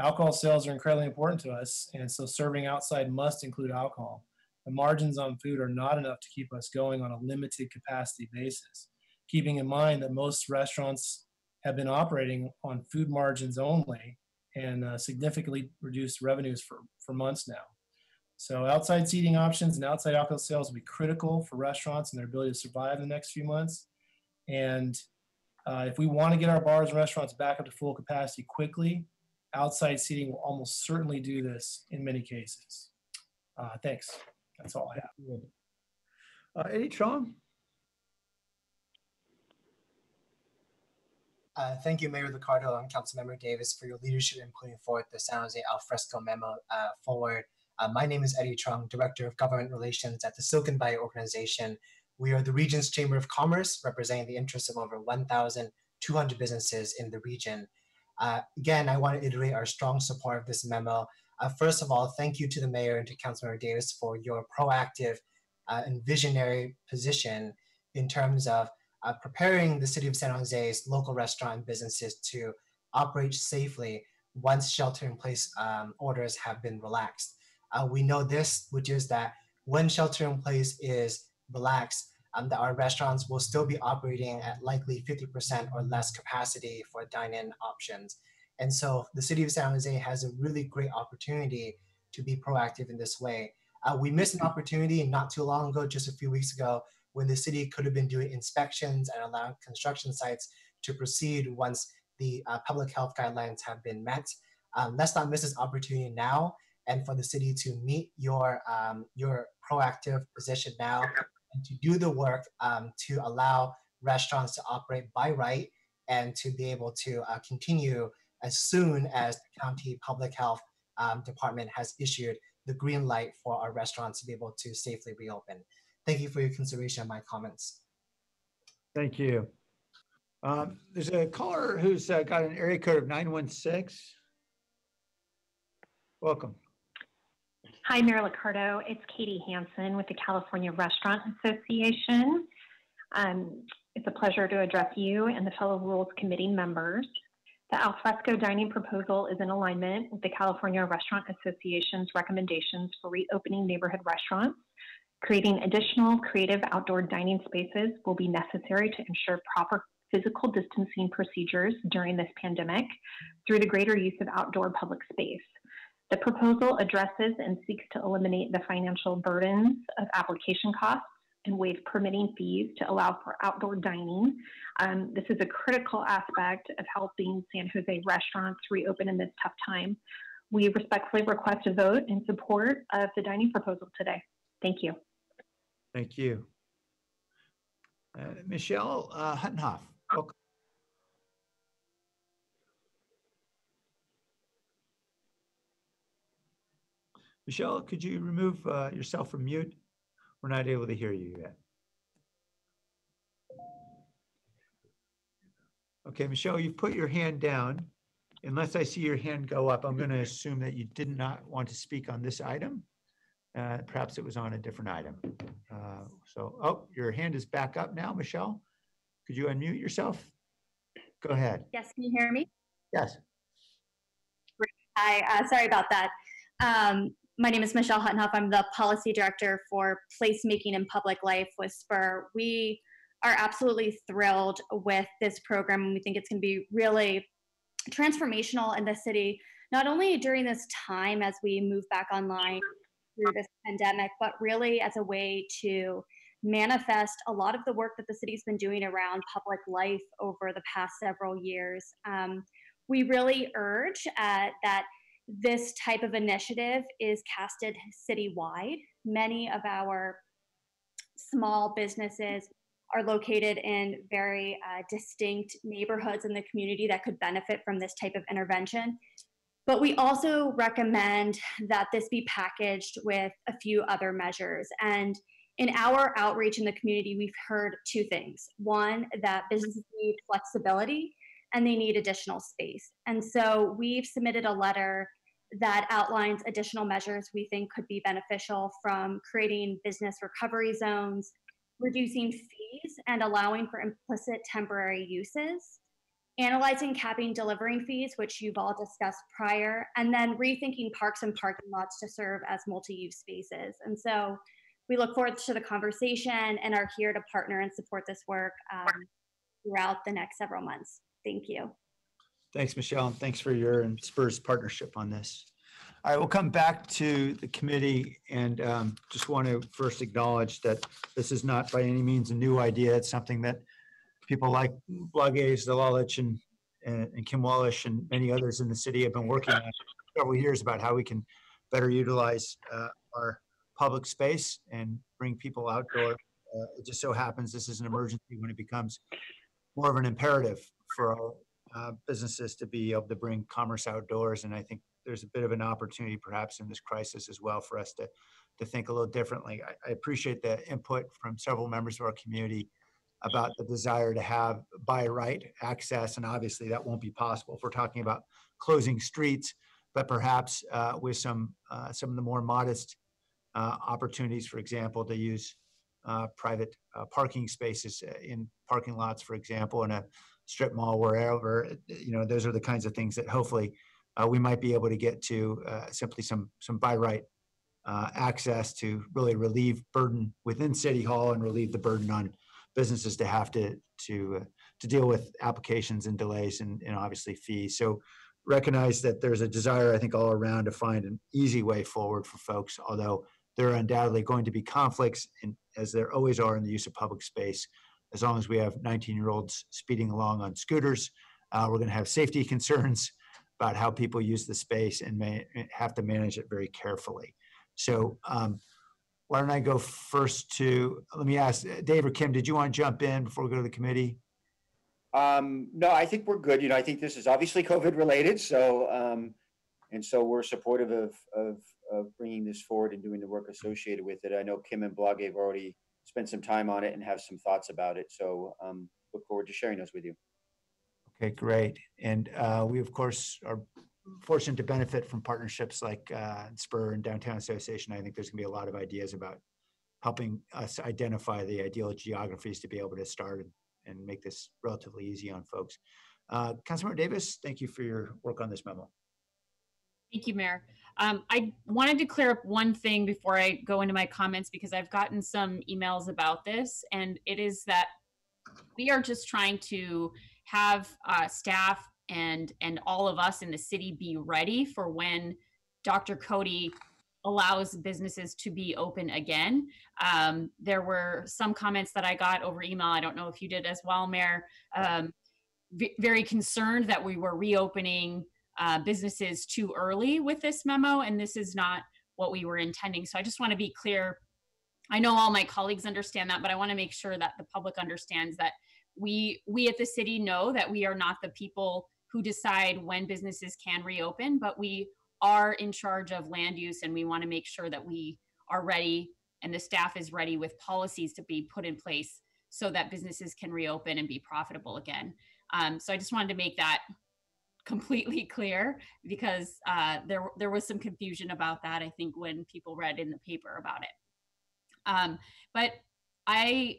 Alcohol sales are incredibly important to us, and so serving outside must include alcohol. The margins on food are not enough to keep us going on a limited capacity basis. Keeping in mind that most restaurants have been operating on food margins only and uh, significantly reduced revenues for, for months now. So outside seating options and outside alcohol sales will be critical for restaurants and their ability to survive in the next few months. And uh, if we want to get our bars and restaurants back up to full capacity quickly, outside seating will almost certainly do this in many cases. Uh, thanks. That's all I have. Uh, Eddie Truong? Uh, thank you, Mayor Liccardo and Councilmember Davis, for your leadership in putting forward the San Jose Alfresco memo uh, forward. Uh, my name is Eddie Truong, Director of Government Relations at the Silicon Valley Organization. We are the region's Chamber of Commerce, representing the interests of over 1,200 businesses in the region. Uh, again, I want to iterate our strong support of this memo. Uh, first of all, thank you to the Mayor and to Councilmember Davis for your proactive uh, and visionary position in terms of uh, preparing the city of San Jose's local restaurant businesses to operate safely once shelter in place um, orders have been relaxed. Uh, we know this, which is that when shelter in place is relaxed, um, that our restaurants will still be operating at likely 50% or less capacity for dine-in options. And so the city of San Jose has a really great opportunity to be proactive in this way. Uh, we missed an opportunity not too long ago, just a few weeks ago, when the city could have been doing inspections and allowing construction sites to proceed once the uh, public health guidelines have been met. Um, let's not miss this opportunity now and for the city to meet your, um, your proactive position now and to do the work um, to allow restaurants to operate by right and to be able to uh, continue as soon as the county public health um, department has issued the green light for our restaurants to be able to safely reopen. Thank you for your consideration of my comments. Thank you. Um, there's a caller who's uh, got an area code of 916. Welcome. Hi, Mayor Liccardo. It's Katie Hanson with the California Restaurant Association. Um, it's a pleasure to address you and the fellow Rules Committee members. The alfresco dining proposal is in alignment with the California Restaurant Association's recommendations for reopening neighborhood restaurants Creating additional creative outdoor dining spaces will be necessary to ensure proper physical distancing procedures during this pandemic through the greater use of outdoor public space. The proposal addresses and seeks to eliminate the financial burdens of application costs and waive permitting fees to allow for outdoor dining. Um, this is a critical aspect of helping San Jose restaurants reopen in this tough time. We respectfully request a vote in support of the dining proposal today. Thank you. Thank you. Uh, Michelle uh, Huttenhoff. Welcome. Michelle, could you remove uh, yourself from mute? We're not able to hear you yet. Okay, Michelle, you've put your hand down. Unless I see your hand go up, I'm going to assume that you did not want to speak on this item. Uh, Perhaps it was on a different item. Uh, So, oh, your hand is back up now, Michelle. Could you unmute yourself? Go ahead. Yes, can you hear me? Yes. Hi, uh, sorry about that. Um, my name is Michelle Huttenhoff. I'm the policy director for placemaking in public life with Spur. We are absolutely thrilled with this program, and we think it's going to be really transformational in the city, not only during this time as we move back online through this pandemic, but really as a way to manifest a lot of the work that the city's been doing around public life over the past several years. Um, we really urge uh, that this type of initiative is casted citywide. Many of our small businesses are located in very uh, distinct neighborhoods in the community that could benefit from this type of intervention. But we also recommend that this be packaged with a few other measures. And in our outreach in the community, we've heard two things. One, that businesses need flexibility and they need additional space. And so we've submitted a letter that outlines additional measures we think could be beneficial from creating business recovery zones, reducing fees and allowing for implicit temporary uses, analyzing capping delivering fees, which you've all discussed prior, and then rethinking parks and parking lots to serve as multi-use spaces. And so we look forward to the conversation and are here to partner and support this work um, throughout the next several months. Thank you. Thanks, Michelle, and thanks for your and Spurs partnership on this. All right, we'll come back to the committee and um, just want to first acknowledge that this is not by any means a new idea. It's something that people like Blage, Zelalich, and, and and Kim Walesh and many others in the city have been working on several years about how we can better utilize uh, our public space and bring people outdoor. Uh, It just so happens this is an emergency when it becomes more of an imperative for our uh, businesses to be able to bring commerce outdoors. And I think there's a bit of an opportunity perhaps in this crisis as well for us to, to think a little differently. I, I appreciate the input from several members of our community about the desire to have by right access. And obviously that won't be possible if we're talking about closing streets, but perhaps uh, with some, uh, some of the more modest uh, opportunities, for example, to use uh, private uh, parking spaces uh, in parking lots, for example, in a strip mall, wherever. You know, those are the kinds of things that hopefully uh, we might be able to get to uh, simply some some by right uh, access to really relieve burden within City Hall and relieve the burden on businesses to have to to uh, to deal with applications and delays and, and obviously fees. So recognize that there's a desire, I think, all around to find an easy way forward for folks, although there are undoubtedly going to be conflicts, in, as there always are in the use of public space. As long as we have 19-year-olds speeding along on scooters, uh, we're going to have safety [LAUGHS] concerns about how people use the space and may have to manage it very carefully. So um, why don't I go first to, let me ask, uh, Dave or Kim, did you want to jump in before we go to the committee? Um, no, I think we're good. You know, I think this is obviously COVID related, so, um, and so we're supportive of, of, of bringing this forward and doing the work associated with it. I know Kim and Blage have already spent some time on it and have some thoughts about it, so, um, look forward to sharing those with you. Okay, great. And uh, we, of course, are fortunate to benefit from partnerships like uh, Spur and Downtown Association. I think there's gonna be a lot of ideas about helping us identify the ideal geographies to be able to start and, and make this relatively easy on folks. Uh, Councilmember Davis, thank you for your work on this memo. Thank you, Mayor. Um, I wanted to clear up one thing before I go into my comments because I've gotten some emails about this, and it is that we are just trying to have uh, staff and and all of us in the city be ready for when Dr. Cody allows businesses to be open again. Um, there were some comments that I got over email. I don't know if you did as well, Mayor. Um, very concerned that we were reopening uh, businesses too early with this memo, and this is not what we were intending. So I just want to be clear. I know all my colleagues understand that, but I want to make sure that the public understands that we we at the city know that we are not the people who decide when businesses can reopen, but we are in charge of land use, and we want to make sure that we are ready and the staff is ready with policies to be put in place so that businesses can reopen and be profitable again. Um, so I just wanted to make that [LAUGHS] completely clear because uh, there there was some confusion about that. I think when people read in the paper about it. Um, but I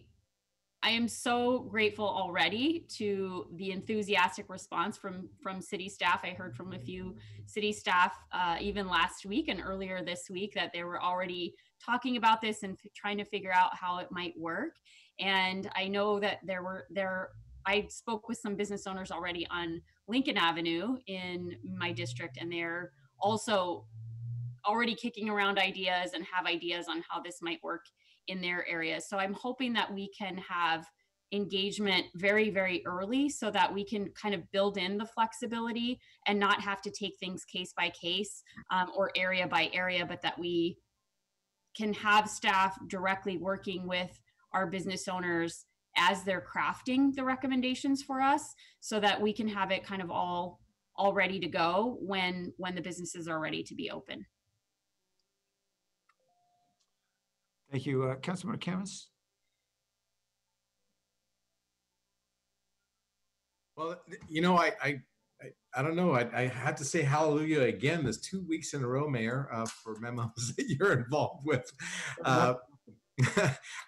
I am so grateful already to the enthusiastic response from from city staff. I heard from a few city staff uh, even last week and earlier this week that they were already talking about this and trying to figure out how it might work. And I know that there were there. I spoke with some business owners already on Lincoln Avenue in my district, and they're also already kicking around ideas and have ideas on how this might work in their areas. So I'm hoping that we can have engagement very, very early so that we can kind of build in the flexibility and not have to take things case by case um, or area by area, but that we can have staff directly working with our business owners as they're crafting the recommendations for us so that we can have it kind of all all ready to go when when the businesses are ready to be open. Thank you. Uh, Councilmember Khamis? Well, you know, I, I, I, don't know. I, I had to say hallelujah again. There's two weeks in a row, Mayor, uh, for memos [LAUGHS] that you're involved with. Uh, [LAUGHS]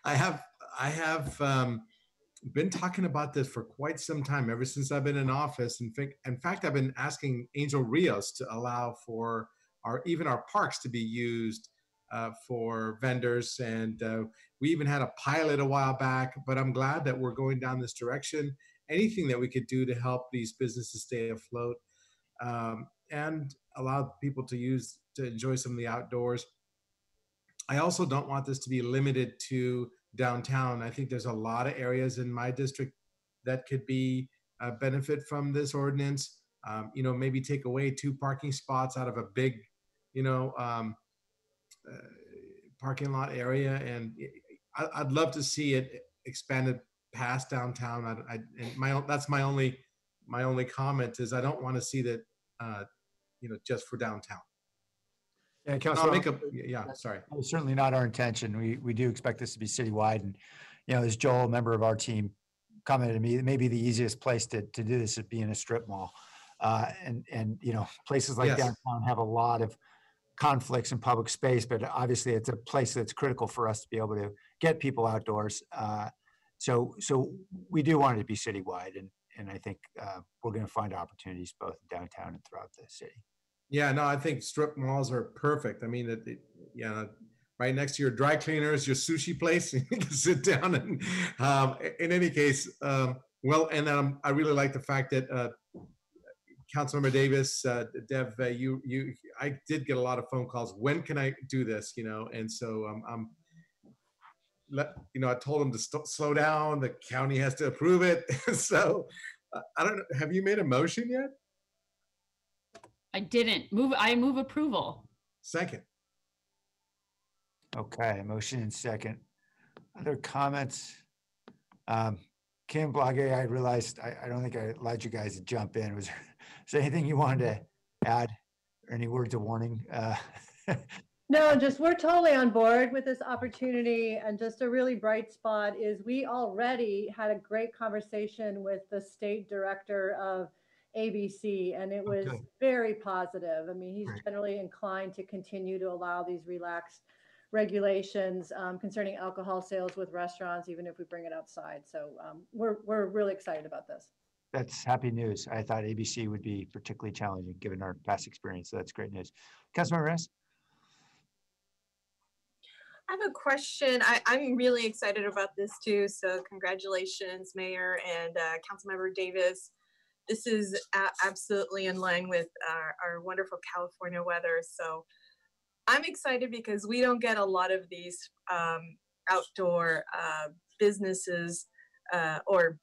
I have, I have um, been talking about this for quite some time, ever since I've been in office. In fact, in fact, I've been asking Angel Rios to allow for our even our parks to be used uh, for vendors. And uh, we even had a pilot a while back, but I'm glad that we're going down this direction. Anything that we could do to help these businesses stay afloat um, and allow people to use to enjoy some of the outdoors. I also don't want this to be limited to downtown. I think there's a lot of areas in my district that could be uh, benefit from this ordinance. Um, you know, maybe take away two parking spots out of a big, you know, um, uh, parking lot area, and I, I'd love to see it expanded past downtown. I, I and my own, that's my only my only comment is I don't want to see that, uh, you know, just for downtown. Yeah, I'll make a yeah. Sorry. That was certainly not our intention. We, we do expect this to be citywide and, you know, as Joel, a member of our team, commented to me, maybe the easiest place to, to do this is be in a strip mall. Uh, and, and, you know, places like Yes. downtown have a lot of conflicts in public space, but obviously it's a place that's critical for us to be able to get people outdoors. Uh, so, so we do want it to be citywide and, and I think, uh, we're going to find opportunities both downtown and throughout the city. Yeah, no, I think strip malls are perfect. I mean, it, yeah, right next to your dry cleaners, your sushi place, [LAUGHS] you can sit down and, um, in any case, um, well, and um, I really like the fact that, uh, Councilmember Davis, uh, Dev, uh, you, you, I did get a lot of phone calls. When can I do this? You know, and so um, I'm, let, you know, I told them to st- slow down. The county has to approve it. [LAUGHS] so uh, I don't know. Have you made a motion yet? I didn't move. I move approval. Second. Okay, motion and second. Other comments? Um, Kim Blage, I realized, I, I don't think I allowed you guys to jump in. Was there anything you wanted to add? Or any words of warning? Uh, [LAUGHS] No, just we're totally on board with this opportunity and just a really bright spot is we already had a great conversation with the state director of ABC and it was Okay. very positive. I mean, he's generally inclined to continue to allow these relaxed regulations um, concerning alcohol sales with restaurants, even if we bring it outside. So um, we're, we're really excited about this. That's happy news. I thought ABC would be particularly challenging, given our past experience. So that's great news. Councilmember Reyes? I have a question. I, I'm really excited about this too. So congratulations, Mayor and uh, Councilmember Davis. This is absolutely in line with our, our wonderful California weather. So I'm excited because we don't get a lot of these um, outdoor uh, businesses uh, or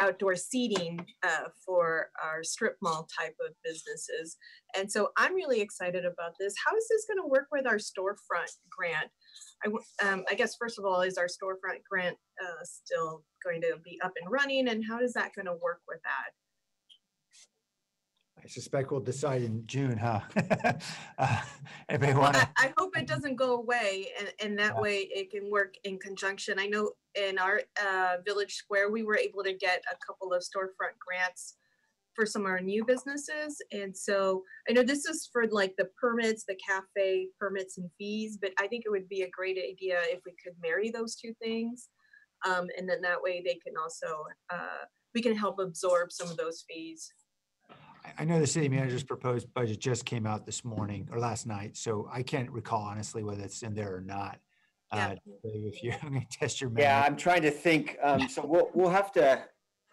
outdoor seating uh, for our strip mall type of businesses. And so I'm really excited about this. How is this going to work with our storefront grant? I, um, I guess first of all, is our storefront grant uh, still going to be up and running, and how is that going to work with that? I suspect we'll decide in June, huh? [LAUGHS] Uh, Anybody Well, want I. I hope it doesn't go away, and, and that Yeah. way it can work in conjunction. I know in our uh, village square, we were able to get a couple of storefront grants for some of our new businesses. And so I know this is for like the permits, the cafe permits and fees, but I think it would be a great idea if we could marry those two things. Um, and then that way they can also, uh, we can help absorb some of those fees. I- I know the city manager's proposed budget just came out this morning or last night, so I can't recall honestly whether it's in there or not. Uh, If you're going to test your Yeah, memory. I'm trying to think. Um, so [LAUGHS] we'll, we'll have to,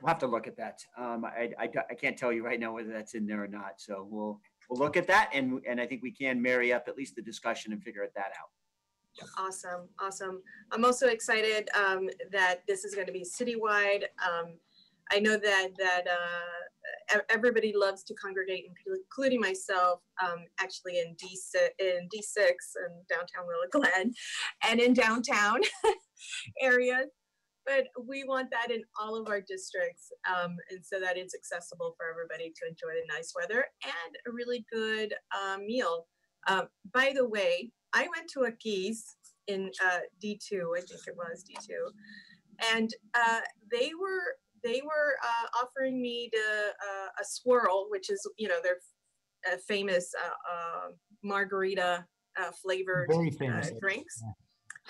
we'll have to look at that. Um, I, I, I can't tell you right now whether that's in there or not. So we'll, we'll look at that and, and I think we can marry up at least the discussion and figure that out. Awesome, awesome. I'm also excited um, that this is going to be citywide. Um, I know that that uh, everybody loves to congregate, including myself, um, actually in D in D6 in downtown Willow Glen, [LAUGHS] and in downtown [LAUGHS] areas. But we want that in all of our districts, um, and so that it's accessible for everybody to enjoy the nice weather and a really good uh, meal. Um, by the way, I went to Aqui's in uh, D2, I think it was D2, and uh, they were they were uh, offering me the, uh, a swirl, which is you know their uh, famous uh, uh, margarita uh, flavored Very famous. drinks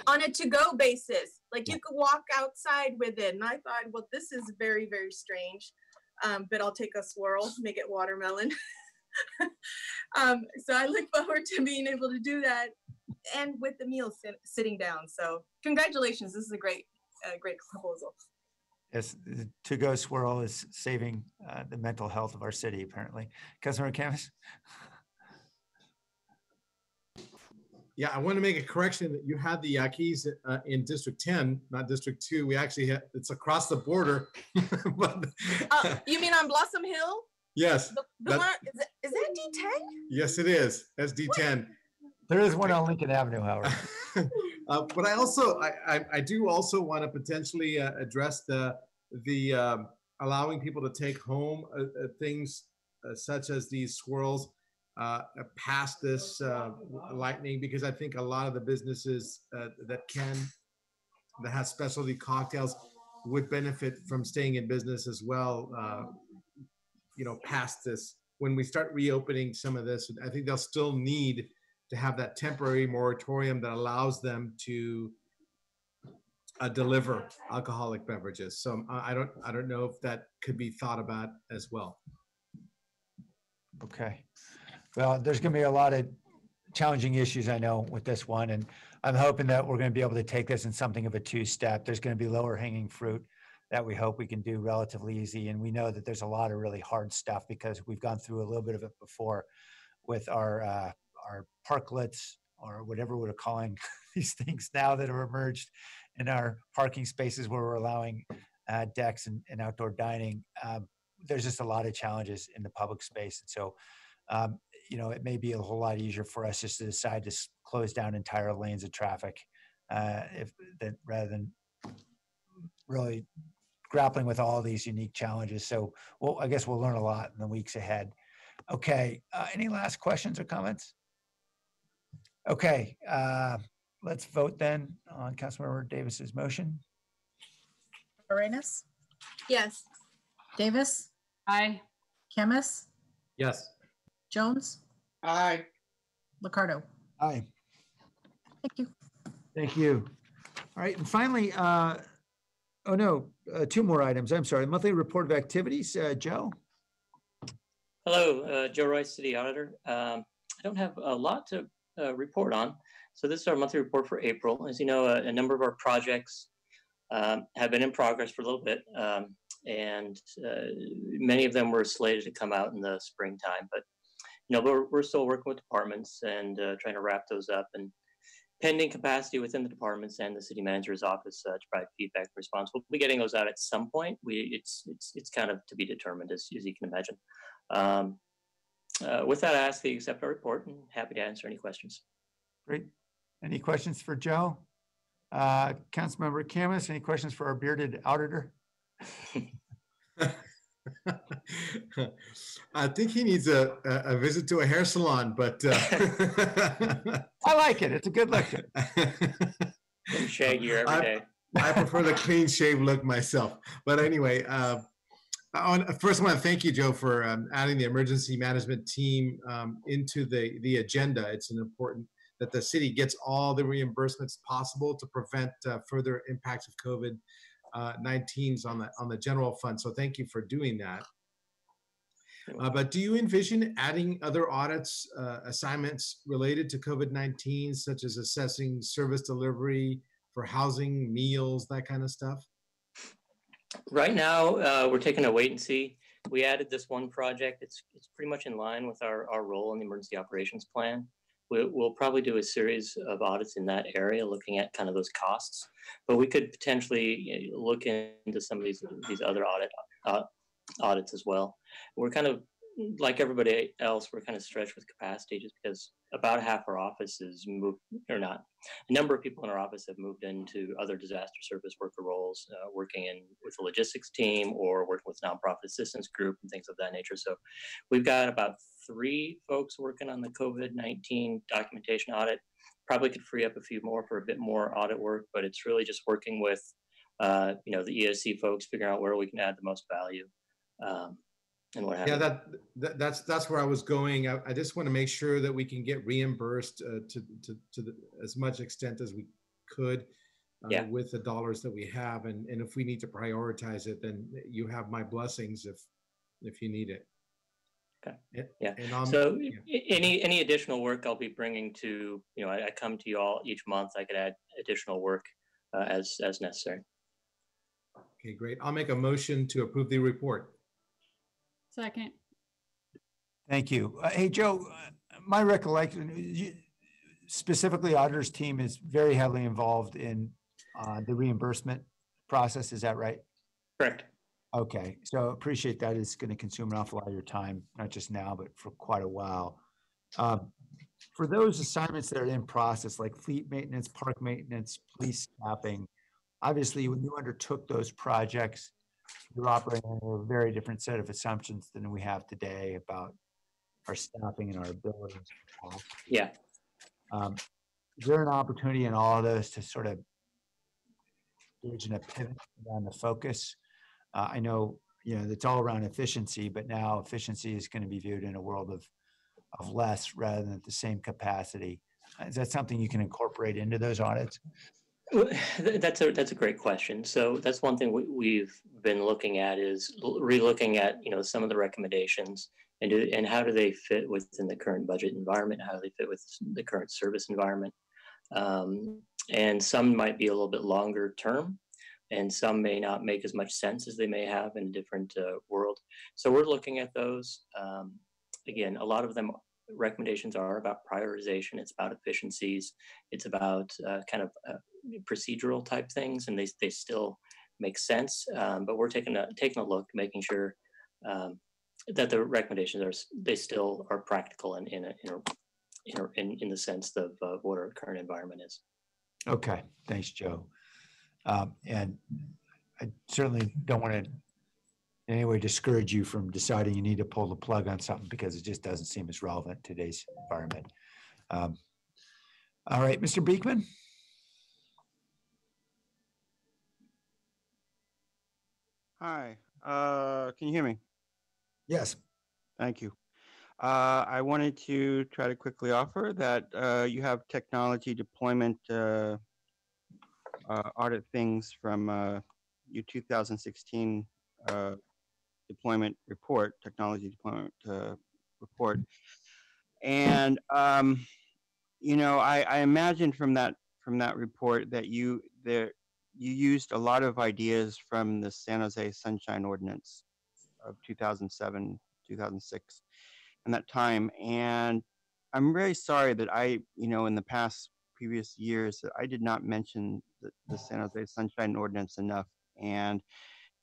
on a to-go basis. Like you could walk outside with it, and I thought, well, this is very very strange, um, but I'll take a swirl, make it watermelon. [LAUGHS] um, so I look forward to being able to do that, and with the meal sit- sitting down. So congratulations, this is a great, uh, great proposal. Yes, the to-go swirl is saving uh, the mental health of our city, apparently. Councilmember Khamis? Yeah, I want to make a correction that you had the Aqui's uh, in District 10, not District 2. We actually had, it's across the border. [LAUGHS] But Uh, you mean on Blossom Hill? yes, The, the that- one, is, that- is that D10? yes, it is. SD10. There is one on Lincoln Avenue, however. [LAUGHS] Uh, but I also, I, I, I do also want to potentially uh, address the, the um, allowing people to take home uh, uh, things uh, such as these swirls uh, past this uh, lightning, because I think a lot of the businesses uh, that can, that have specialty cocktails would benefit from staying in business as well, uh, you know, past this. When we start reopening some of this, I think they'll still need to have that temporary moratorium that allows them to uh, deliver alcoholic beverages. So um, I don't, I don't know if that could be thought about as well. Okay. Well, there's going to be a lot of challenging issues, I know, with this one. And I'm hoping that we're going to be able to take this in something of a two-step. There's going to be lower hanging fruit that we hope we can do relatively easy. And we know that there's a lot of really hard stuff because we've gone through a little bit of it before with our, uh, our parklets or whatever we're calling [LAUGHS] these things now that have emerged in our parking spaces where we're allowing uh, decks and, and outdoor dining. Um, there's just a lot of challenges in the public space. And so, um, you know, it may be a whole lot easier for us just to decide to close down entire lanes of traffic uh, if that rather than really grappling with all these unique challenges. So, well, I guess we'll learn a lot in the weeks ahead. Okay. Uh, any last questions or comments? Okay. Uh, let's vote then on Councilmember Davis's motion. Arenas, Yes. Davis, Aye. Khamis, Yes. Jones, Aye. Liccardo. Aye. Thank you. Thank you. All right, and finally, uh, oh no, uh, two more items. I'm sorry. Monthly report of activities, uh, Joe? Hello, uh, Joe Rois, City Auditor. Um, I don't have a lot to uh, report on. So this is our monthly report for April. As you know, a, a number of our projects um, have been in progress for a little bit, um, and uh, many of them were slated to come out in the springtime. But you know, we're, we're still working with departments and uh, trying to wrap those up. And pending capacity within the departments and the city manager's office uh, to provide feedback response. We'll be getting those out at some point. We it's it's it's kind of to be determined as, as you can imagine. Um, uh, with that, I ask that you accept our report and happy to answer any questions. Great. Any questions for Joe? Uh, Councilmember Khamis, any questions for our bearded auditor? [LAUGHS] I think he needs a, a, a visit to a hair salon, but uh, [LAUGHS] I like it. It's a good look. [LAUGHS] Getting shaggier every I- day. I prefer the clean shave look myself. But anyway, uh, First, I want to thank you, Joe, for um, adding the emergency management team um, into the, the agenda. It's an important that the city gets all the reimbursements possible to prevent uh, further impacts of COVID uh, 19s on the on the general fund. So thank you for doing that. Uh, but do you envision adding other audits, uh, assignments related to COVID 19, such as assessing service delivery for housing, meals, that kind of stuff? Right now, uh, we're taking a wait and see. We added this one project. It's it's pretty much in line with our, our role in the emergency operations plan. We'll, we'll probably do a series of audits in that area, looking at kind of those costs. But we could potentially uh, look into some of these these other audit uh, audits as well. We're kind of like everybody else, we're kind of stretched with capacity just because about half our office is moved or not. A number of people in our office have moved into other disaster service worker roles, uh, working in with the logistics team or working with nonprofit assistance group and things of that nature. So we've got about three folks working on the COVID-19 documentation audit. Probably could free up a few more for a bit more audit work, but it's really just working with, uh, you know, the ESC folks, figuring out where we can add the most value. Um, and what have Yeah, that, that that's that's where I was going. I, I just want to make sure that we can get reimbursed uh, to to to the, as much extent as we could uh, Yeah. with the dollars that we have, and and if we need to prioritize it, then you have my blessings if if you need it. Okay. Yeah. And um, So yeah. any any additional work I'll be bringing to you know I, I come to you all each month. I could add additional work uh, as as necessary. Okay, great. I'll make a motion to approve the report. Second. Thank you. Uh, Hey, Joe, uh, my recollection, you- specifically auditor's team is very heavily involved in uh, the reimbursement process. Is that right? Correct. Okay, so appreciate that. It's going to consume an awful lot of your time, not just now, but for quite a while. Um, For those assignments that are in process, like fleet maintenance, park maintenance, police staffing, obviously, when you undertook those projects, you're operating under a very different set of assumptions than we have today about our staffing and our abilities. to cope. Yeah. Um, Is there an opportunity in all of those to sort of engage in a pivot around the focus? Uh, I know, you know, it's all around efficiency, but now efficiency is going to be viewed in a world of, of less rather than at the same capacity. Is that something you can incorporate into those audits? [SIGHS] That's a that's a great question. So that's one thing we, we've been looking at is relooking at you know some of the recommendations and do, and how do they fit within the current budget environment? How do they fit with the current service environment? Um, and some might be a little bit longer term, and some may not make as much sense as they may have in a different uh, world. So we're looking at those. Um, again, a lot of them recommendations are about prioritization. It's about efficiencies. It's about uh, kind of uh, procedural type things, and they they still make sense. Um, but we're taking a taking a look, making sure um, that the recommendations are they still are practical in in, a, in, a, in in the sense of uh, what our current environment is. Okay, thanks, Joe. Um, And I certainly don't want to in any way discourage you from deciding you need to pull the plug on something because it just doesn't seem as relevant today's environment. Um, All right, Mr. Beekman? Hi, uh, can you hear me? Yes. Thank you. Uh, I wanted to try to quickly offer that uh, you have technology deployment uh, uh, audit things from uh, your 2016 uh, deployment report, technology deployment uh, report. And um, you know, I, I imagine from that from that report that you there you used a lot of ideas from the San Jose Sunshine Ordinance of 2007, 2006, and that time. And I'm very sorry that I, you know, in the past previous years, that I did not mention the, the San Jose Sunshine Ordinance enough. And,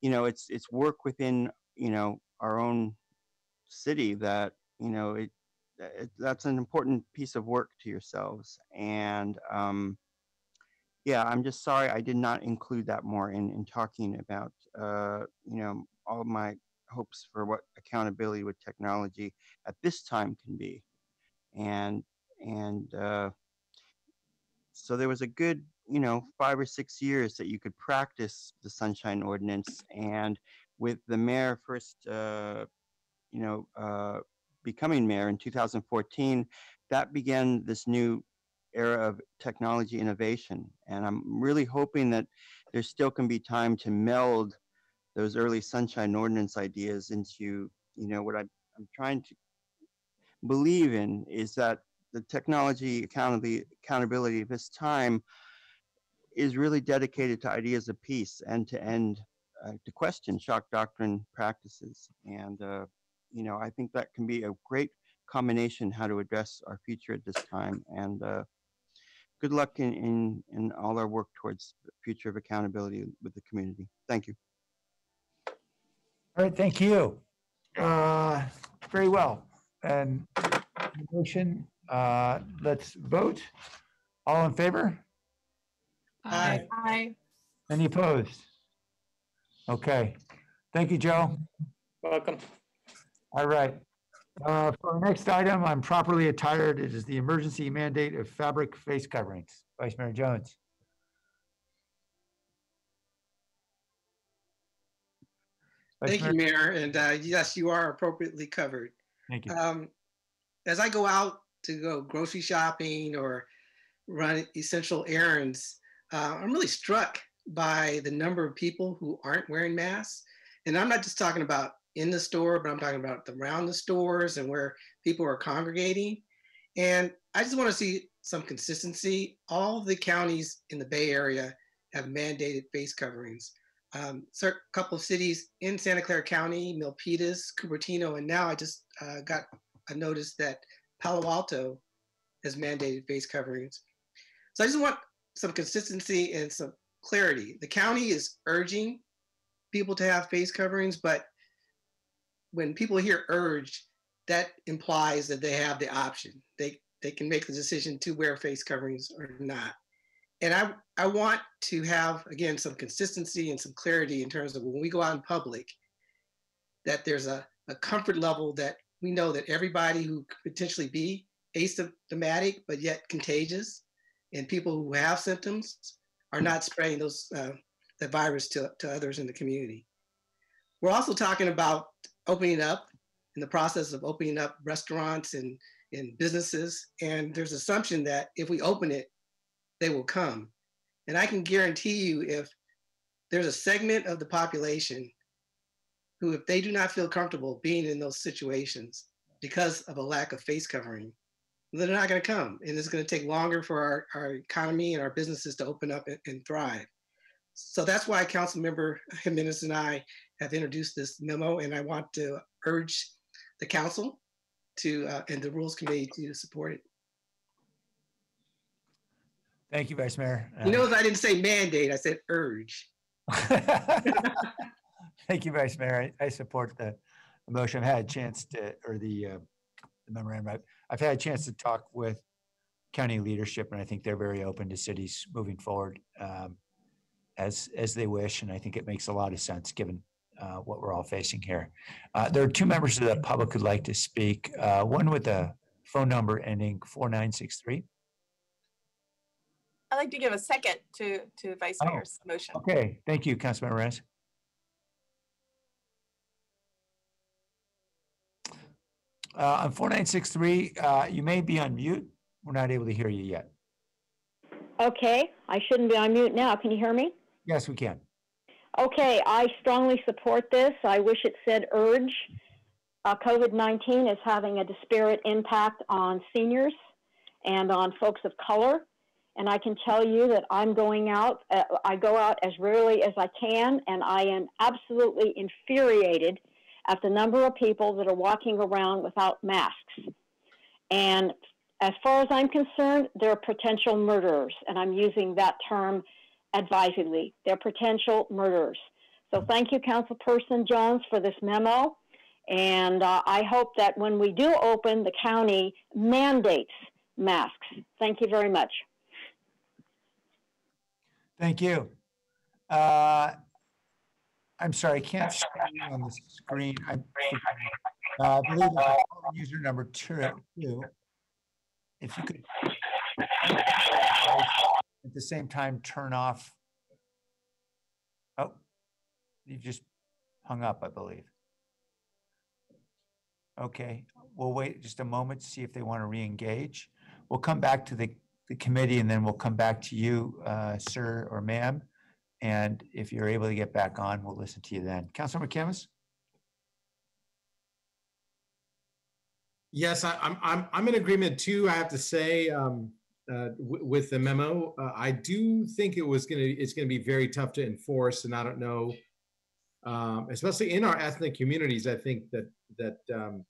you know, it's it's work within, you know, our own city that, you know, it, it that's an important piece of work to yourselves. And um, yeah, I'm just sorry I did not include that more in, in talking about, uh, you know, all my hopes for what accountability with technology at this time can be. And, and, uh, so there was a good, you know, five or six years that you could practice the sunshine ordinance and with the mayor first, uh, you know, uh, becoming mayor in 2014, that began this new era of technology innovation. And I'm really hoping that there still can be time to meld those early sunshine ordinance ideas into, you know, what I'm, I'm trying to believe in is that the technology accountability, accountability of this time is really dedicated to ideas of peace and to end, uh, to question shock doctrine practices. And, uh, you know, I think that can be a great combination how to address our future at this time. And uh, good luck in, in, in all our work towards the future of accountability with the community. Thank you. All right, thank you. Uh, Very well. And motion, uh, let's vote. All in favor? Aye. Aye. Any opposed? Okay. Thank you, Joe. Welcome. All right. Uh, For our next item, I'm properly attired. It is the emergency mandate of fabric face coverings. Vice Mayor Jones. Vice Thank you, Mayor. And uh, yes, you are appropriately covered. Thank you. Um, as I go out to go grocery shopping or run essential errands, uh, I'm really struck by the number of people who aren't wearing masks. And I'm not just talking about in the store, but I'm talking about around the stores and where people are congregating. And I just want to see some consistency. All the counties in the Bay Area have mandated face coverings. Um, a couple of cities in Santa Clara County, Milpitas, Cupertino, and now I just uh, got a notice that Palo Alto has mandated face coverings. So I just want some consistency and some clarity. The county is urging people to have face coverings, but when people hear urge, that implies that they have the option. They they can make the decision to wear face coverings or not. And I I want to have again some consistency and some clarity in terms of when we go out in public, that there's a, a comfort level that we know that everybody who could potentially be asymptomatic but yet contagious, and people who have symptoms are not spreading those uh, the virus to, to others in the community. We're also talking about opening up in the process of opening up restaurants and, and businesses. And there's assumption that if we open it, they will come. And I can guarantee you if there's a segment of the population who, if they do not feel comfortable being in those situations because of a lack of face covering, they're not going to come. And it's going to take longer for our, our economy and our businesses to open up and, and thrive. So that's why Council Member Jimenez and I have introduced this memo, and I want to urge the council to uh, and the Rules Committee to support it. Thank you, Vice Mayor. You notice I didn't say mandate; I said urge. [LAUGHS] Thank you, Vice Mayor. I, I support the the motion. I've had a chance to, or the, uh, the memorandum. I've, I've had a chance to talk with county leadership, and I think they're very open to cities moving forward um, as as they wish. And I think it makes a lot of sense given uh, what we're all facing here. Uh, there are two members of the public who'd like to speak. Uh, one with a phone number ending four nine six three. I'd like to give a second to, to Vice Oh, Mayor's motion. Okay, thank you, Councilman Reyes. Uh, on four nine six three, uh, you may be on mute. We're not able to hear you yet. Okay, I shouldn't be on mute now. Can you hear me? Yes, we can. Okay, I strongly support this. I wish it said urge. Uh, COVID 19 is having a disparate impact on seniors and on folks of color. And I can tell you that I'm going out, uh, I go out as rarely as I can, and I am absolutely infuriated at the number of people that are walking around without masks. And as far as I'm concerned, they're potential murderers, and I'm using that term advisedly. They're potential murderers. So thank you, Councilperson Jones, for this memo. And uh, I hope that when we do open, the county mandates masks. Thank you very much. Thank you. Uh, I'm sorry, I can't see you on the screen. I uh, I believe it's user number two. two. If you could at the same time turn off. Oh, you've just hung up, I believe. Okay, we'll wait just a moment to see if they want to re-engage. We'll come back to the, the committee and then we'll come back to you, uh, sir or ma'am. And if you're able to get back on, we'll listen to you then. Councilmember Khamis? Yes, I, I'm, I'm, I'm in agreement too, I have to say, um, uh, w- with the memo. Uh, I do think it was gonna, it's gonna be very tough to enforce and I don't know. Um, especially in our ethnic communities, I think that, that, um,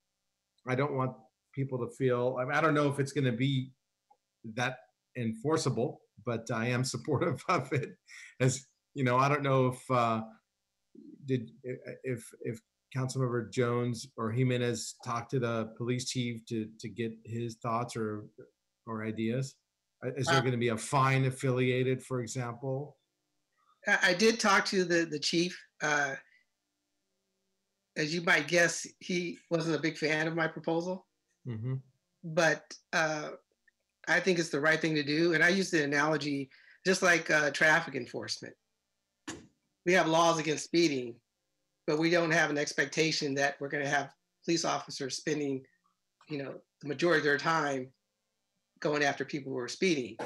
I don't want people to feel, I, mean, I don't know if it's gonna be that enforceable, but I am supportive [LAUGHS] of it. As, you know, I don't know if, uh, did, if, if Councilmember Jones or Jimenez talked to the police chief to, to get his thoughts or, or ideas? Uh, Is there Uh, going to be a fine affiliated, for example? I, I did talk to the, the chief. Uh, as you might guess, he wasn't a big fan of my proposal, Mm-hmm. but uh, I think it's the right thing to do. And I use the analogy just like uh, traffic enforcement. We have laws against speeding, but we don't have an expectation that we're going to have police officers spending, you know, the majority of their time going after people who are speeding.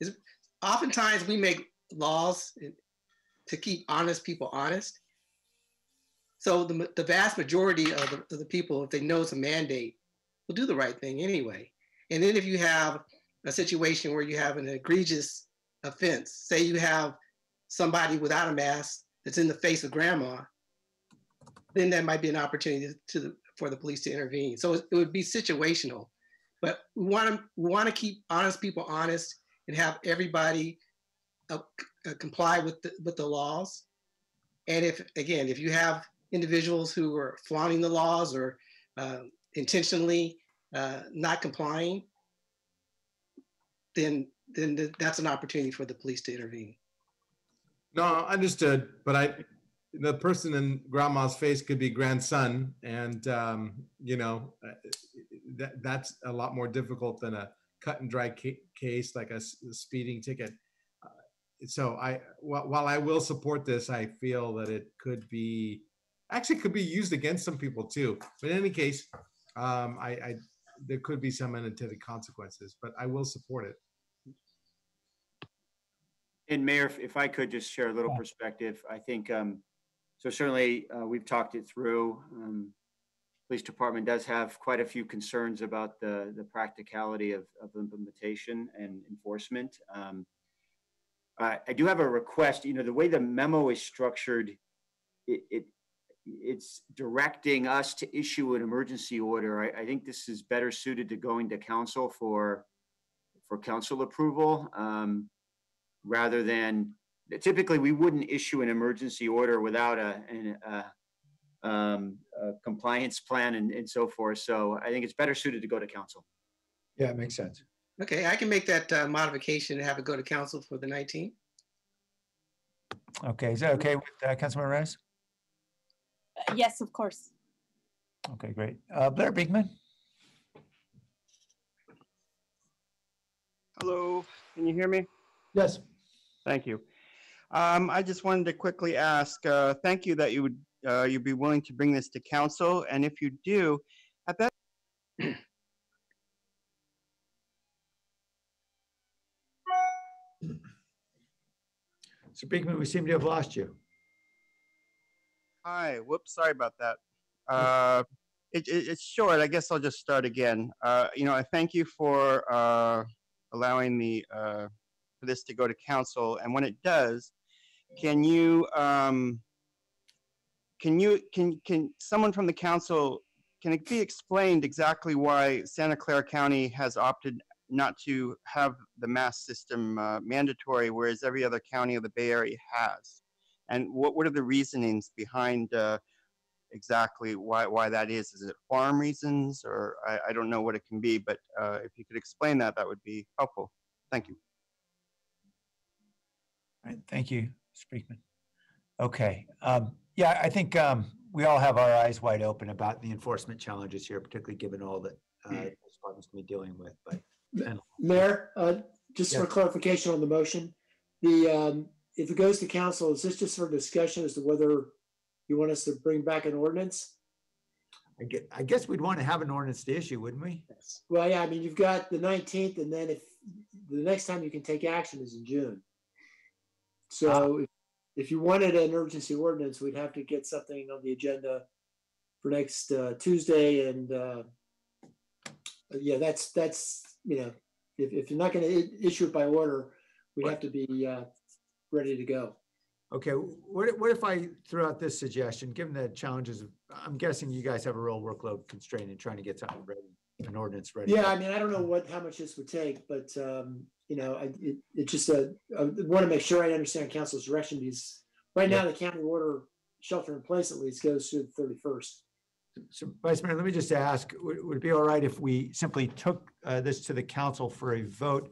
It's- oftentimes we make laws to keep honest people honest. So the, the vast majority of the, of the people, if they know it's a mandate, will do the right thing anyway. And then if you have a situation where you have an egregious offense, say you have somebody without a mask that's in the face of grandma, then that might be an opportunity to the, for the police to intervene. So it, it would be situational, but we want to we want to keep honest people honest and have everybody uh, uh, comply with the, with the laws. And if again, if you have individuals who are flaunting the laws or uh, intentionally uh, not complying, then then th- that's an opportunity for the police to intervene. No, understood, but I, the person in grandma's face could be grandson and, um, you know, uh, that, that's a lot more difficult than a cut and dry ca- case like a s- a speeding ticket. Uh, So I, while, while I will support this, I feel that it could be, actually could be used against some people too. But in any case, um, I, I, there could be some unintended consequences, but I will support it. And Mayor, if- if I could just share a little perspective, I think, um, so certainly, uh, we've talked it through. Um, Police Department does have quite a few concerns about the, the practicality of, of implementation and enforcement. Um, I, I do have a request, you know, the way the memo is structured, it, it, it's directing us to issue an emergency order. I, I think this is better suited to going to council for, for council approval. Um, rather than, typically, we wouldn't issue an emergency order without a, an, a, um, a compliance plan and, and so forth. So I think it's better suited to go to council. Yeah, it makes sense. Okay, I can make that uh, modification and have it go to council for the 19th. Okay, is that okay with uh, Councilmember Reyes? Yes, of course. Okay, great. Uh, Blair Beekman? Hello, can you hear me? Yes. Thank you. Um, I just wanted to quickly ask, uh, thank you that you would, uh, you'd be willing to bring this to council, and if you do, at that. Mr. Beekman, we seem to have lost you. Hi, whoops, sorry about that. Uh, it, it, it's short, I guess I'll just start again. Uh, you know, I thank you for, uh, allowing the, uh, for this to go to council, and when it does, can you, um, can you, can, can someone from the council, can it be explained exactly why Santa Clara County has opted not to have the mask system uh, mandatory, whereas every other county of the Bay Area has? And what, what are the reasonings behind uh, exactly why, why that is? Is it farm reasons or I, I don't know what it can be, but uh, if you could explain that, that would be helpful. Thank you. All right, thank you, Mr. Beekman. Okay, um, yeah, I think um, we all have our eyes wide open about the enforcement challenges here, particularly given all that uh, this department's gonna be dealing with, but. and- Mayor, uh, just for clarification on the motion, the, um, if it goes to council, is this just for discussion as to whether You want us to bring back an ordinance? I guess, I guess we'd want to have an ordinance to issue, wouldn't we? Well, yeah, I mean, you've got the nineteenth and then if, the next time you can take action is in June. So if- if you wanted an urgency ordinance, we'd have to get something on the agenda for next uh, Tuesday and uh, yeah, that's, that's, you know, if, if you're not gonna issue it by order, we'd have to be uh, ready to go. Okay, what, if- what if I throw out this suggestion, given the challenges of, I'm guessing you guys have a real workload constraint in trying to get something ready, an ordinance ready. Yeah, I mean, I don't know what, how much this would take, but, um, you know, I, it, it just, uh, I want to make sure I understand council's direction because right now the county order shelter in place at least goes through the thirty-first. So Vice Mayor, let me just ask, would, would it be all right if we simply took uh, this to the council for a vote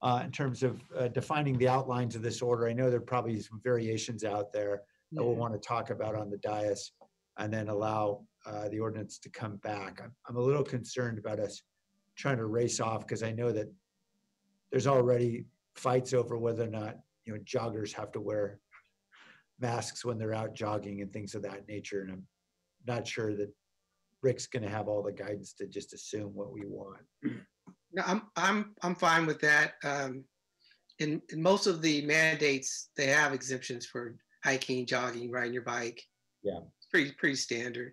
uh, in terms of uh, defining the outlines of this order? I know there are probably some variations out there that we'll want to talk about on the dais and then allow uh, the ordinance to come back. I'm, I'm a little concerned about us trying to race off because I know that there's already fights over whether or not, you know, joggers have to wear masks when they're out jogging and things of that nature. And I'm not sure that Rick's gonna have all the guidance to just assume what we want. No, I'm, I'm, I'm fine with that. Um, in, in most of the mandates, they have exemptions for hiking, jogging, riding your bike. Yeah. It's pretty, pretty standard.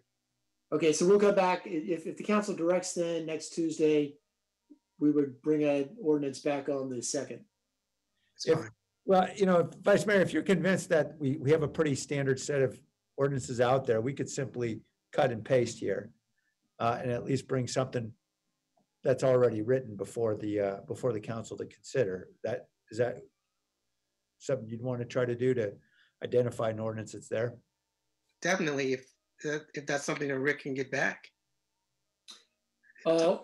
Okay, so we'll go back, if, if the council directs then next Tuesday, we would bring an ordinance back on the second. If, well, you know, Vice Mayor, if you're convinced that we, we have a pretty standard set of ordinances out there, we could simply cut and paste here. Uh, and at least bring something that's already written before the, uh, before the council to consider. That, is that something you'd want to try to do to identify an ordinance that's there? Definitely, if, that- if that's something that Rick can get back. Uh,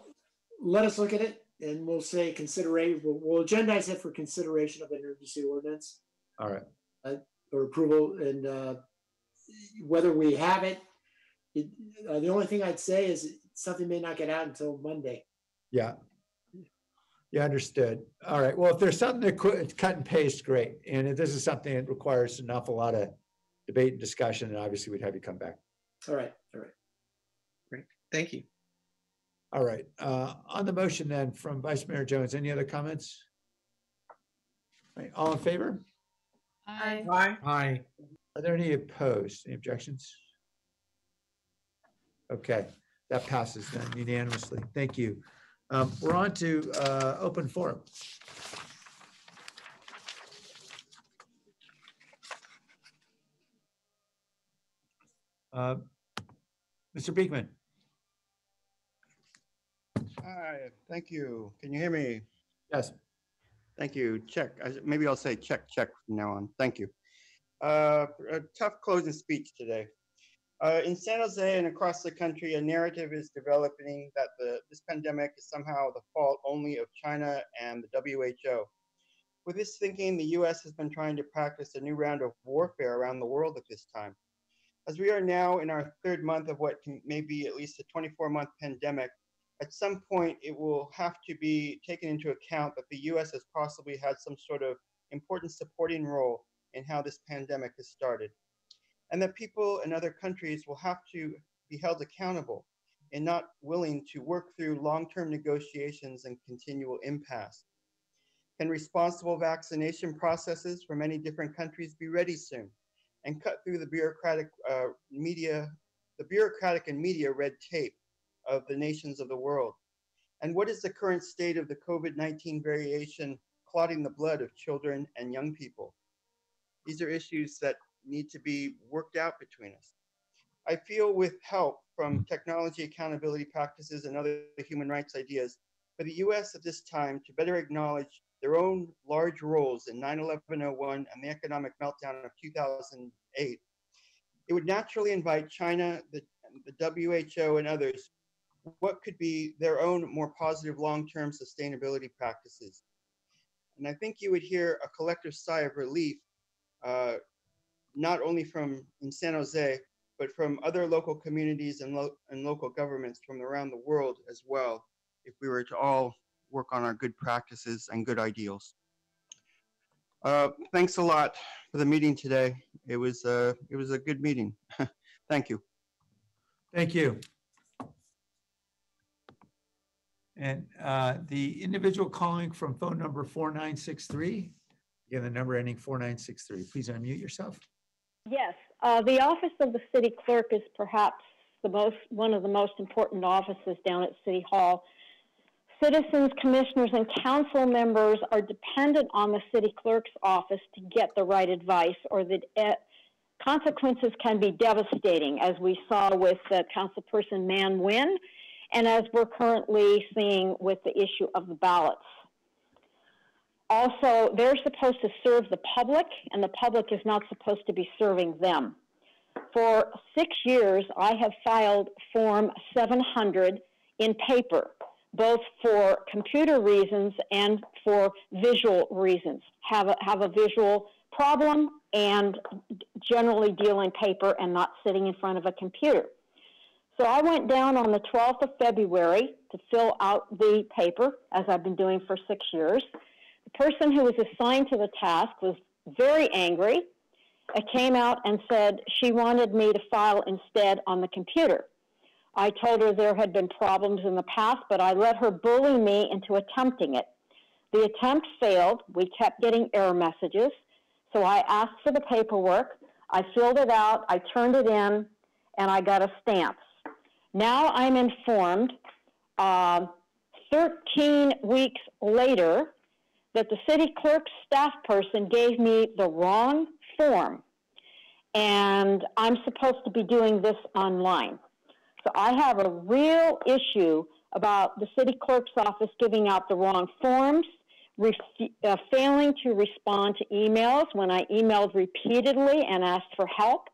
let us look at it and we'll say considerate, we'll, we'll agendize it for consideration of an emergency ordinance. All right. uh, or approval and uh, whether we have it. it- uh, The only thing I'd say is something may not get out until Monday. Yeah. Yeah, understood. All right. Well, if there's something that could cut and paste, great. And if this is something that requires an awful lot of debate and discussion, then obviously we'd have you come back. All right, all right. Great, thank you. All right. Uh, on the motion then from Vice Mayor Jones, any other comments? Right, All in favor? Aye. Aye. Aye. Are there any opposed? Any objections? Okay, that passes then unanimously. Thank you. Um, we're on to, uh, open forum. Uh, Mr. Beekman? Hi, thank you. Can you hear me? Yes. Thank you. Check. Maybe I'll say check, check from now on. Thank you. Uh, a tough closing speech today. Uh, in San Jose and across the country, a narrative is developing that the, this pandemic is somehow the fault only of China and the WHO. With this thinking, the US has been trying to practice a new round of warfare around the world at this time. As we are now in our third month of what can, may be at least a 24 month pandemic, at some point it will have to be taken into account that the US has possibly had some sort of important supporting role in how this pandemic has started. And that people in other countries will have to be held accountable and not willing to work through long term negotiations and continual impasse. Can responsible vaccination processes for many different countries be ready soon and cut through the bureaucratic uh, media, the bureaucratic and media red tape of the nations of the world? And what is the current state of the COVID 19 variation clotting the blood of children and young people? These are issues that need to be worked out between us. I feel with help from technology accountability practices and other human rights ideas for the US at this time to better acknowledge their own large roles in 9 11 01 and the economic meltdown of 2008. It would naturally invite China, the, the WHO, and others what could be their own more positive long-term sustainability practices. And I think you would hear a collective sigh of relief, uh, not only from in San Jose, but from other local communities and, lo- and local governments from around the world as well, if we were to all work on our good practices and good ideals. Uh, thanks a lot for the meeting today. It was, uh, it was a good meeting. [LAUGHS] Thank you. Thank you. And uh, the individual calling from phone number 4963, again, the number ending 4963, please unmute yourself. Yes, uh, the office of the city clerk is perhaps the most, one of the most important offices down at City Hall. Citizens, commissioners, and council members are dependent on the city clerk's office to get the right advice, or the uh, consequences can be devastating, as we saw with uh, Councilperson Manh Nguyen, and as we're currently seeing with the issue of the ballots. Also, they're supposed to serve the public, and the public is not supposed to be serving them. For six years, I have filed Form 700 in paper, both for computer reasons and for visual reasons. Have a, have a visual problem and generally deal in paper and not sitting in front of a computer. So I went down on the 12th of February to fill out the paper, as I've been doing for six years. The person who was assigned to the task was very angry. I came out and said she wanted me to file instead on the computer. I told her there had been problems in the past, but I let her bully me into attempting it. The attempt failed. We kept getting error messages. So I asked for the paperwork. I filled it out. I turned it in, and I got a stamp. Now I'm informed uh, 13 weeks later that the city clerk's staff person gave me the wrong form and I'm supposed to be doing this online. So I have a real issue about the city clerk's office giving out the wrong forms, uh, failing to respond to emails when I emailed repeatedly and asked for help.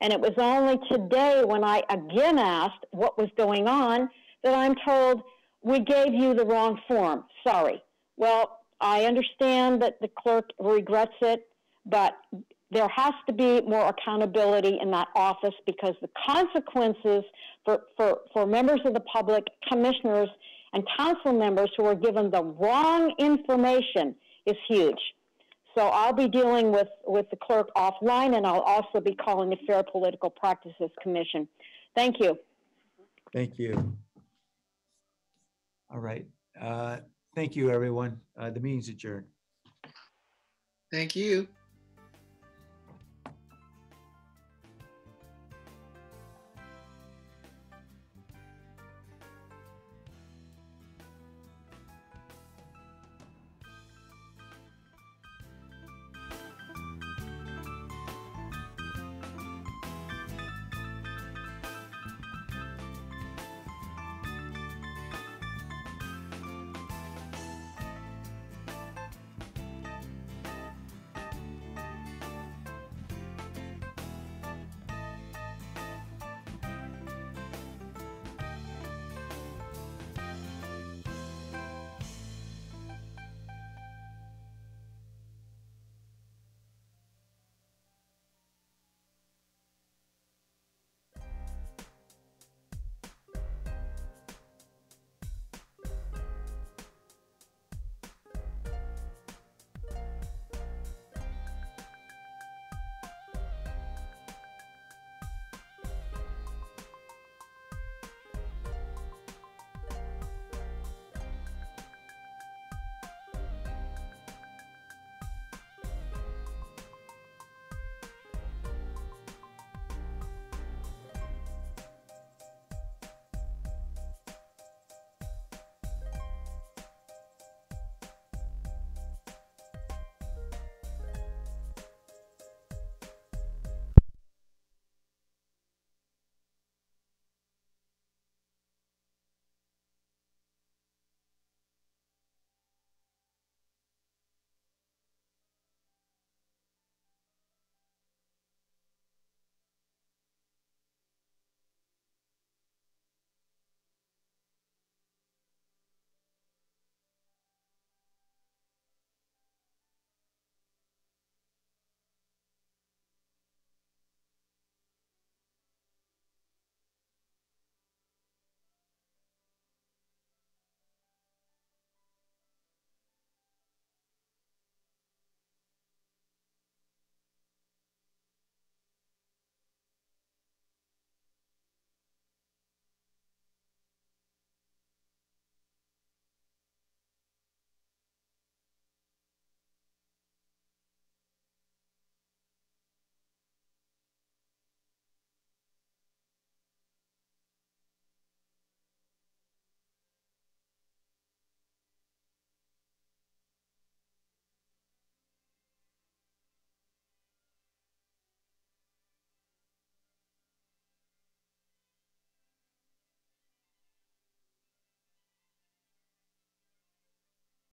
And it was only today when I again asked what was going on that I'm told, we gave you the wrong form. Sorry. Well, I understand that the clerk regrets it, but there has to be more accountability in that office because the consequences for, for, for members of the public, commissioners, and council members who are given the wrong information is huge. So I'll be dealing with, with the clerk offline, and I'll also be calling the Fair Political Practices Commission. Thank you. Thank you. All right. Uh, Thank you, everyone. Uh, The meeting's adjourned. Thank you.